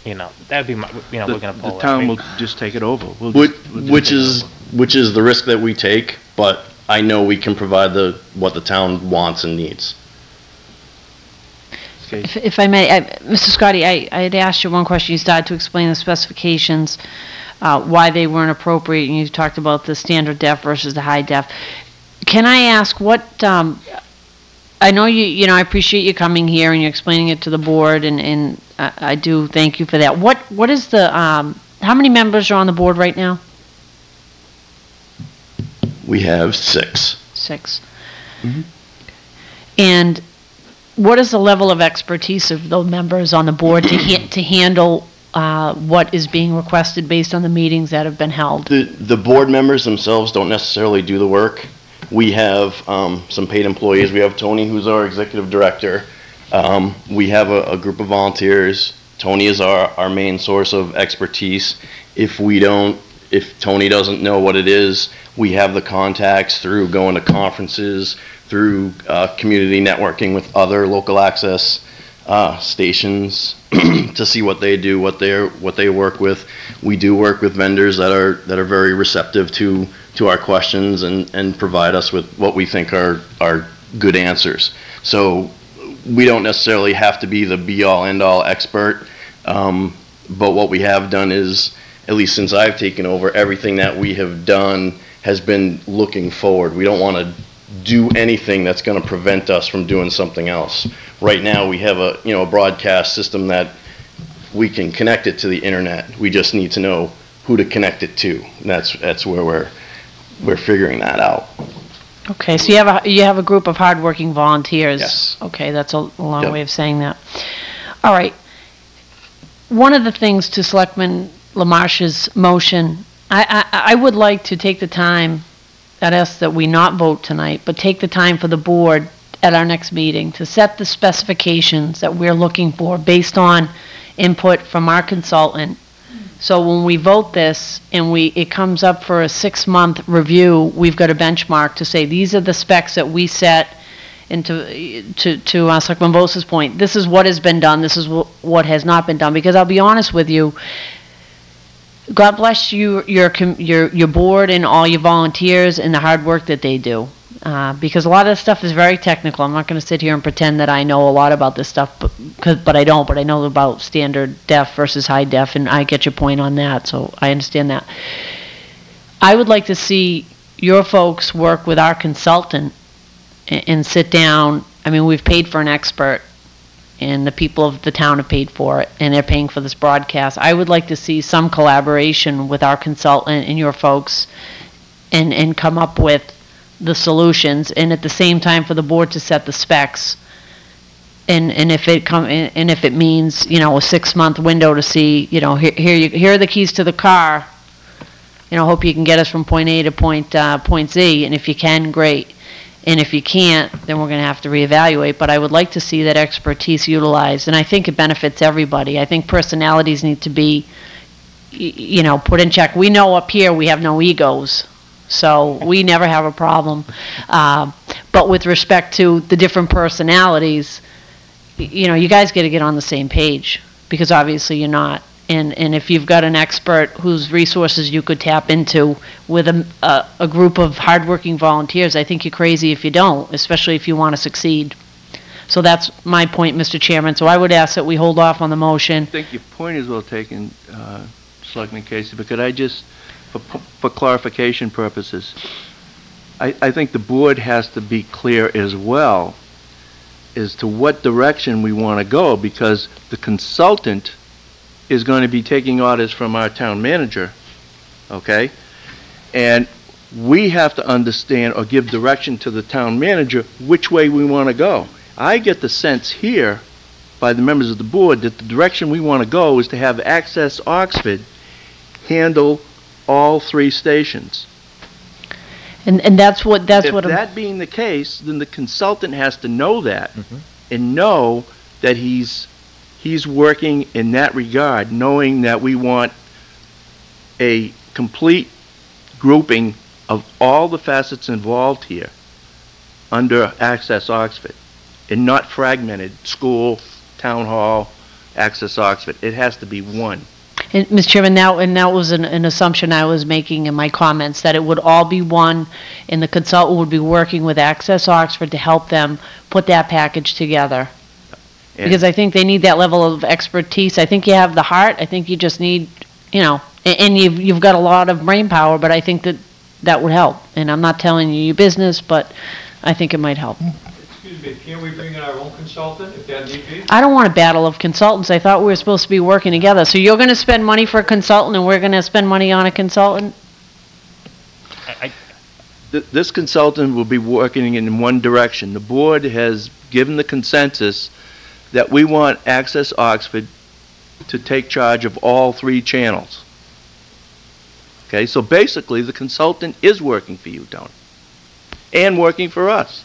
you know, that'd be my, you know, The we're gonna the pull that. town will just take it over. We'll Which, just- we'll which take it is, over. which is the risk that we take, but I know we can provide the, what the town wants and needs. Okay. If, if I may, I- Mr. Scotti, I, I had asked you one question, you started to explain the specifications, uh, why they weren't appropriate, and you talked about the standard def versus the high def. Can I ask what, um, I know you, you know, I appreciate you coming here and you're explaining it to the board, and, and I, I do thank you for that. What, what is the, um, how many members are on the board right now? We have six. Six. And what is the level of expertise of the members on the board to ha- to handle uh, what is being requested based on the meetings that have been held? The, the board members themselves don't necessarily do the work. We have, um, some paid employees. We have Tony, who's our executive director. Um, we have a, a group of volunteers. Tony is our, our main source of expertise. If we don't, if Tony doesn't know what it is, we have the contacts through going to conferences, through, uh, community networking with other local access, uh, stations [CLEARS THROAT] to see what they do, what they're, what they work with. We do work with vendors that are, that are very receptive to, to our questions and, and provide us with what we think are, are good answers. So we don't necessarily have to be the be-all, end-all expert. Um, but what we have done is, at least since I've taken over, everything that we have done has been looking forward. We don't want to do anything that's going to prevent us from doing something else. Right now, we have a, you know, a broadcast system that we can connect it to the internet. We just need to know who to connect it to. And that's, that's where we're, we're figuring that out. Okay, so you have a, you have a group of hardworking volunteers? Yes. Okay, that's a long Yep. way of saying that. All right. One of the things to Selectman Lamarche's motion, I, I, I would like to take the time, I'd ask that we not vote tonight, but take the time for the board at our next meeting to set the specifications that we're looking for based on input from our consultant. So when we vote this and we, it comes up for a six-month review, we've got a benchmark to say, these are the specs that we set and to, to, to uh, Selectman point, this is what has been done, this is wh- what has not been done, because I'll be honest with you, God bless you, your, your, your board and all your volunteers and the hard work that they do. Uh, because a lot of this stuff is very technical. I'm not gonna sit here and pretend that I know a lot about this stuff, but, 'cause- but I don't, but I know about standard def versus high def, and I get your point on that, so I understand that. I would like to see your folks work with our consultant and, and sit down, I mean, we've paid for an expert, and the people of the town have paid for it, and they're paying for this broadcast. I would like to see some collaboration with our consultant and your folks, and, and come up with the solutions, and at the same time for the board to set the specs. And, and if it come, and if it means, you know, a six-month window to see, you know, here, here, you- here are the keys to the car, you know, hope you can get us from point A to point, uh, point Z, and if you can, great. And if you can't, then we're gonna have to reevaluate, but I would like to see that expertise utilized, and I think it benefits everybody. I think personalities need to be, you know, put in check. We know up here, we have no egos, so we never have a problem. Uh, But with respect to the different personalities, you know, you guys gotta get on the same page, because obviously you're not. And, and if you've got an expert whose resources you could tap into with a, a, a group of hardworking volunteers, I think you're crazy if you don't, especially if you want to succeed. So that's my point, Mr. Chairman. So I would ask that we hold off on the motion. I think your point is well taken, uh, Selectman Casey, but could I just, for for clarification purposes, I, I think the board has to be clear as well as to what direction we want to go, because the consultant is going to be taking orders from our town manager, okay? And we have to understand or give direction to the town manager which way we want to go. I get the sense here by the members of the board that the direction we want to go is to have Access Oxford handle all three stations. And, and that's what, that's If what, I'm- that being the case, then the consultant has to know that mm-hmm. and know that he's, he's working in that regard, knowing that we want a complete grouping of all the facets involved here under Access Oxford and not fragmented, school, town hall, Access Oxford. It has to be one. And, Mr. Chairman, now, and that was an, an assumption I was making in my comments, that it would all be one, and the consultant would be working with Access Oxford to help them put that package together. And- Because I think they need that level of expertise. I think you have the heart, I think you just need, you know, a- and you've, you've got a lot of brain power, but I think that that would help. And I'm not telling you your business, but I think it might help. Excuse me, can't we bring in our own consultant if that need be? I don't want a battle of consultants. I thought we were supposed to be working together. So you're gonna spend money for a consultant and we're gonna spend money on a consultant? Th- This consultant will be working in one direction. The board has given the consensus that we want Access Oxford to take charge of all three channels. Okay, so basically, the consultant is working for you, Tony, and working for us.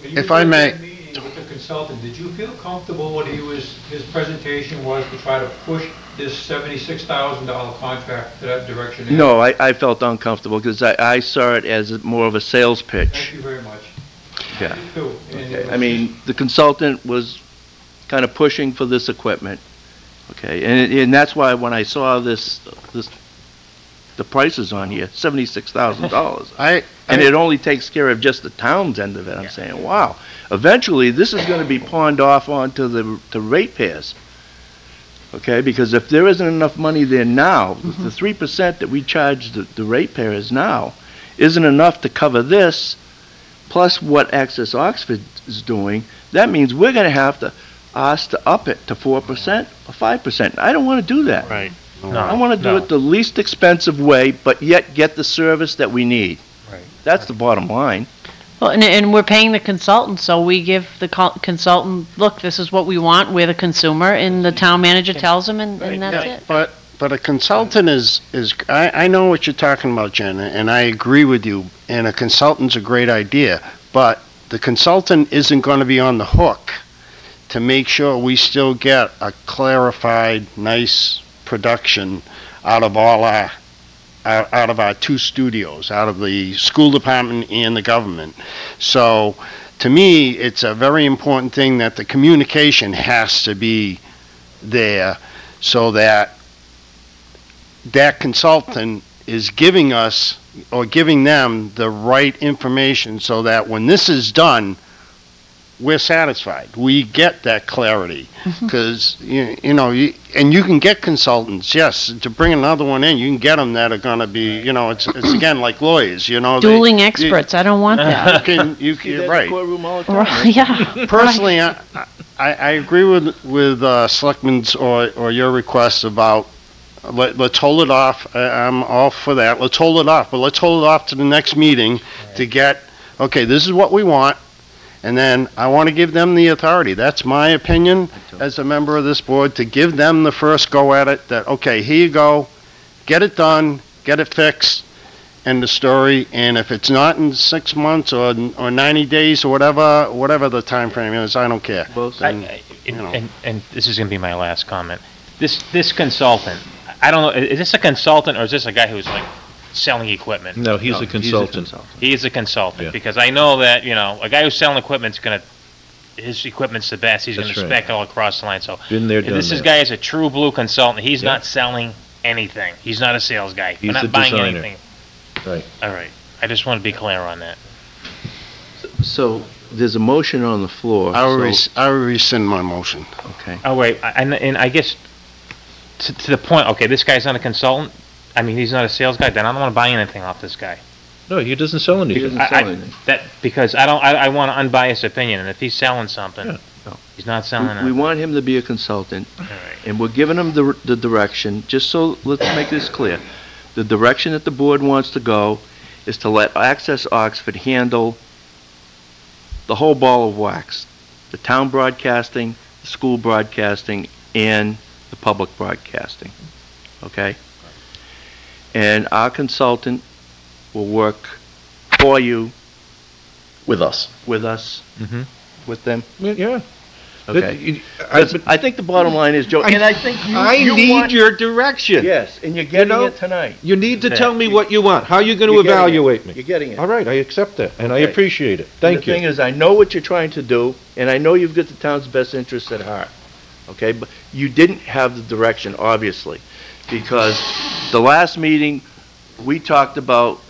When you If I may- meeting With the consultant, did you feel comfortable what he was, his presentation was to try to push this seventy-six thousand dollar contract to that direction? No, I, I felt uncomfortable because I, I saw it as more of a sales pitch. Thank pitch. you very much. Yeah. Me too. And it Okay, was I mean, the consultant was kind of pushing for this equipment, okay? And, and that's why when I saw this, this, the prices on here, seventy-six thousand dollars. [LAUGHS] I, And it only takes care of just the town's end of it. I'm saying, wow. Eventually, this is gonna be pawned off onto the, the ratepayers. Okay, because if there isn't enough money there now, the mm-hmm. three percent that we charge the, the ratepayers now isn't enough to cover this, plus what Access Oxford is doing, that means we're gonna have to ask to up it to four percent or five percent. I don't wanna do that. Right. I wanna do it the least expensive way, but yet get the service that we need. Right. That's the bottom line. Well, and, and we're paying the consultant, so we give the co- consultant, look, this is what we want, we're the consumer, and the town manager tells them, and, and that's Yeah, it. But, but a consultant is, is, I, I know what you're talking about, Jen, and I agree with you, and a consultant's a great idea, but the consultant isn't gonna be on the hook to make sure we still get a clarified, nice production out of all our, out, out of our two studios, out of the school department and the government. So, to me, it's a very important thing that the communication has to be there so that that consultant is giving us or giving them the right information so that when this is done, we're satisfied. We get that clarity. Because, you, you know, you, and you can get consultants, yes, to bring another one in, you can get them that are going to be, you know, it's, it's again like lawyers, you know. they- Dueling experts, I don't want that. You can, you can, right. Courtroom time. Right, yeah. Personally, I, I, I agree with, with, uh, Selectmen's or, or your request about, let, let's hold it off, I, I'm all for that, let's hold it off, but let's hold it off to the next meeting to get, okay, this is what we want, and then I wanna give them the authority, that's my opinion as a member of this board, to give them the first go at it, that, okay, here you go, get it done, get it fixed, end the story, and if it's not in six months or, or ninety days or whatever, whatever the time frame is, I don't care. Well, I- And, I- you know. And, and this is gonna be my last comment. This, this consultant, I don't know, is this a consultant or is this a guy who's like selling equipment? No, he's No, a consultant. He is a Yeah. consultant, because I know that, you know, a guy who's selling equipment's gonna, his equipment's the best, he's gonna That's right. spec all across the line, so. Been there, done This is that. guy is a true blue consultant, he's Yeah. not selling anything, he's not a sales guy, He's we're a not buying designer. anything. Right. All right, I just wanna be clear on that. So, there's a motion on the floor. I will so- res- I will rescind my motion. Okay. Oh, wait, I- and, and I guess, to, to the point, okay, this guy's not a consultant, I mean, he's not a sales guy, then I don't wanna buy anything off this guy. No, he doesn't sell anything. He doesn't sell I- anything. That, because I don't, I, I want an unbiased opinion, and if he's selling something, Yeah. No. he's not selling We- We want him to be a consultant, All right. and we're giving him the, the direction, just so, let's make this clear. The direction that the board wants to go is to let Access Oxford handle the whole ball of wax. The town broadcasting, the school broadcasting, and the public broadcasting. Okay? And our consultant will work for you, with us. with us, Mhm. with them. Yeah, Yeah. Okay. But, I- That's- I think the bottom line is, Joe, I- and I think you, I you need want- your direction. Yes, and you're getting know, it tonight. You need to Yeah. tell me what you want. How are you going to You're getting it. evaluate me? You're getting it. All right, I accept that, and I Okay. appreciate it. And Thank The thing you. is, I know what you're trying to do, and I know you've got the town's best interests at heart, okay? But you didn't have the direction, obviously, because the last meeting, we talked about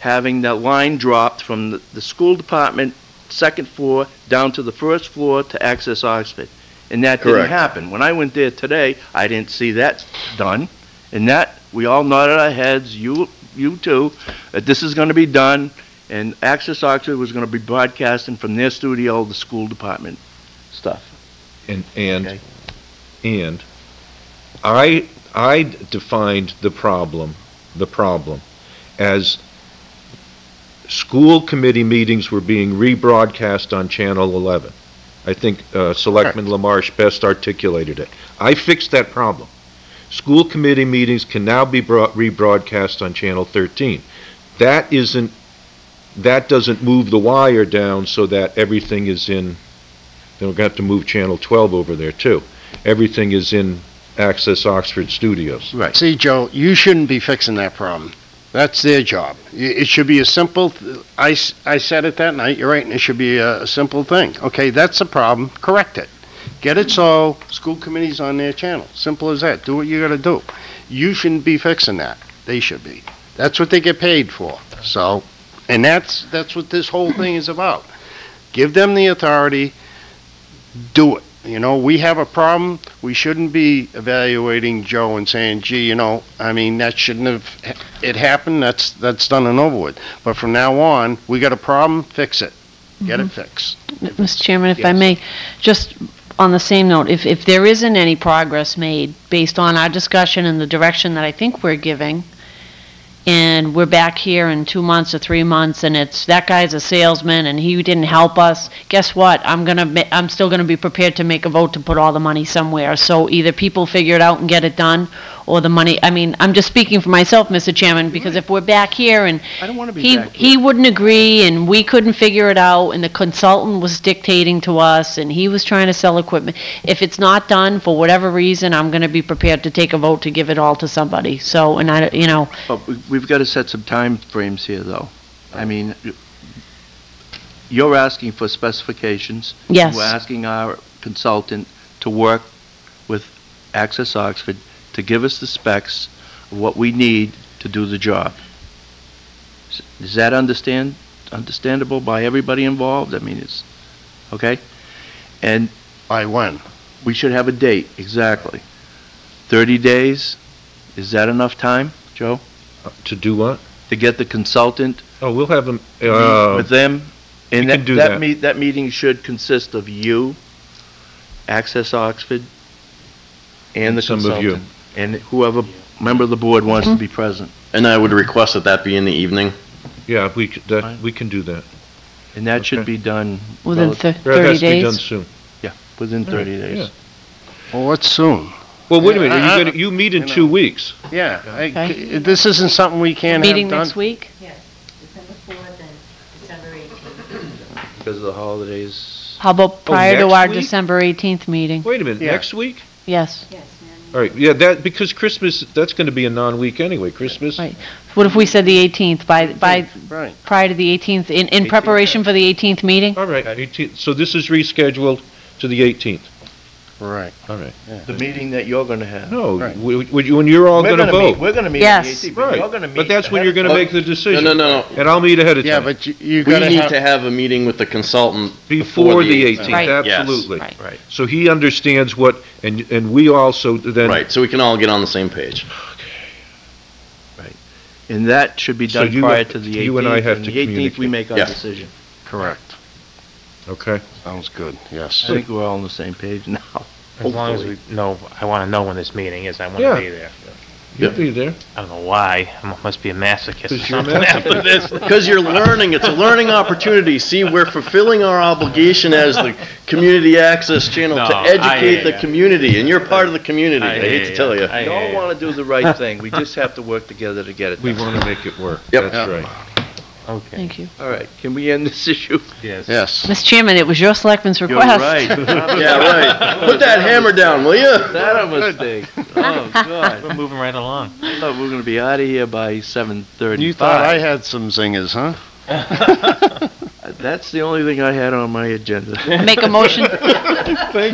having that line dropped from the, the school department, second floor, down to the first floor to access Oxford. And that didn't Correct. happen. When I went there today, I didn't see that done. And that, we all nodded our heads, you, you too, that this is gonna be done, and Access Oxford was gonna be broadcasting from their studio, the school department stuff. And, and, Okay. and, I, I defined the problem, the problem, as school committee meetings were being rebroadcast on Channel 11. I think uh, Selectman Lamarche best articulated it. I fixed that problem. School committee meetings can now be brought, rebroadcast on Channel 13. That isn't, that doesn't move the wire down so that everything is in, they'll have to move Channel 12 over there too. Everything is in Access Oxford Studios. Right. See, Joe, you shouldn't be fixing that problem. That's their job. It should be a simple, I, I said it that night, you're right, and it should be a, a simple thing. Okay, that's a problem, correct it. Get it so school committee's on their channel, simple as that, do what you gotta do. You shouldn't be fixing that, they should be. That's what they get paid for, so, and that's, that's what this whole thing is about. Give them the authority, do it. You know, we have a problem, we shouldn't be evaluating Joe and saying, gee, you know, I mean, that shouldn't have, it happened, that's, that's done and over with. But from now on, we got a problem, fix it. Get it mm-hmm. fixed. Mr. Chairman, if I may, just on the same note, if, if there isn't any progress made based on our discussion and the direction that I think we're giving, and we're back here in two months or three months, and it's, that guy's a salesman, and he didn't help us, guess what? I'm gonna, ma- I'm still gonna be prepared to make a vote to put all the money somewhere. So either people figure it out and get it done, or the money, I mean, I'm just speaking for myself, Mr. Chairman, because if we're back here and I don't want to be he, back here. he wouldn't agree, and we couldn't figure it out, and the consultant was dictating to us, and he was trying to sell equipment. If it's not done, for whatever reason, I'm gonna be prepared to take a vote to give it all to somebody, so, and I, you know, But we- we've got to set some time frames here, though. I mean, you're asking for specifications. Yes. We're asking our consultant to work with Access Oxford to give us the specs of what we need to do the job. Is- that understand, understandable by everybody involved? I mean, it's, okay? And By when? we should have a date, exactly. 30 days, is that enough time, Joe? To do what? To get the consultant Oh, we'll have them, uh, with them? And can that, do that that. meet, that meeting should consist of you, Access Oxford, and the Some of you. Consultant. And whoever member of the board wants to be present. And I would request that that be in the evening. yeah, we, c- that, we can do that. And that should be done within rel- thir- That thirty has to be done days. soon. within 30 Yeah. days. Well, what's soon? Well, wait a minute, I- you gonna, you meet in you know. two weeks. Yeah, I- Okay. this isn't something we can't have Meeting done. next week? Yes, December fourth and December eighteenth. Because of the holidays. How about oh, prior to Oh, next our week? December eighteenth meeting? Wait a minute, Yeah. next week? Yes. Yes, ma'am. All right, yeah, that, because Christmas, that's gonna be a non-week anyway, Christmas. Right. What if we said the eighteenth, by, by, Right. prior to the eighteenth, in, in preparation for the eighteenth meeting? All right, 18th, so this is rescheduled to the 18th. Right. All right. The meeting that you're going to have. No, Right. w- w- when you're all We're gonna meet- vote. We're going to meet on the Yes. 18th, but Right, you're going to meet. but that's when you're gonna make the decision. no, no, no. And I'll meet ahead of time. Yeah, time. but you, you We gotta need to have a meeting with the consultant Before the 18th, Right. Yes. absolutely. Right. Right. So he understands what, and, and we also then. Right, so we can all get on the same page. Okay. Right. And that should be So done you- prior to the 18th. you and I have to The 18th, we communicate. make our Yeah. decision. Correct. Okay. Sounds good, yes. I think we're all on the same page now. [LAUGHS] As long as we know, I want to know when this meeting is, I want Yeah. to be there. You'll be there. I don't know why, I must be a masochist or 'Cause you're a something after this. [LAUGHS] Because you're learning, it's a learning opportunity. See, we're fulfilling our obligation as the community access channel No, to I educate the community, and you're part of the community. I I hate to tell you. I We all hear want to do the right thing. We just have to work together to get it We done. wanna make it work. Yep. That's right. Okay, Thank you. All right, can we end this [LAUGHS] issue? yes. Yes. Mr. Chairman, it was your selectman's You're request. right. [LAUGHS] Yeah, right. Put that hammer down, will you? That a mistake. [LAUGHS] Oh, God. We're moving right along. I thought we were going to be out of here by 7:35. You thought I had some zingers, huh? That's the only thing I had on my agenda. Make a motion,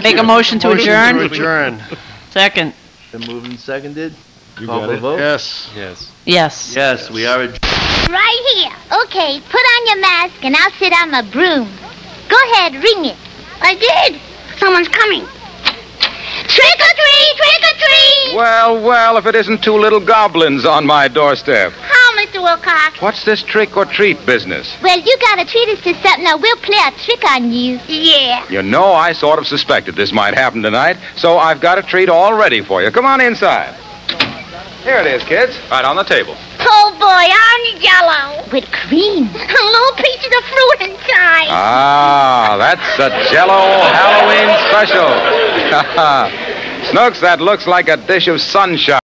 make a motion to To adjourn? adjourn. Second. Been moved and seconded? You Call got for it? vote? Yes. Yes. Yes. Yes, we are adjourned. Right here. Okay, put on your mask and I'll sit on my broom. Go ahead, ring it. I did. Someone's coming. Trick or treat, trick or treat. Well, well, if it isn't two little goblins on my doorstep. How, Mr. Wilcox? What's this trick or treat business? Well, you gotta treat us to something or we'll play a trick on you. Yeah. You know, I sort of suspected this might happen tonight, so I've got a treat all ready for you. Come on inside. Here it is, kids, right on the table. Oh boy, orange yellow. With cream. A Little pieces of fruit inside. Ah, that's a Jello Halloween special. [LAUGHS] Snooks, that looks like a dish of sunshine.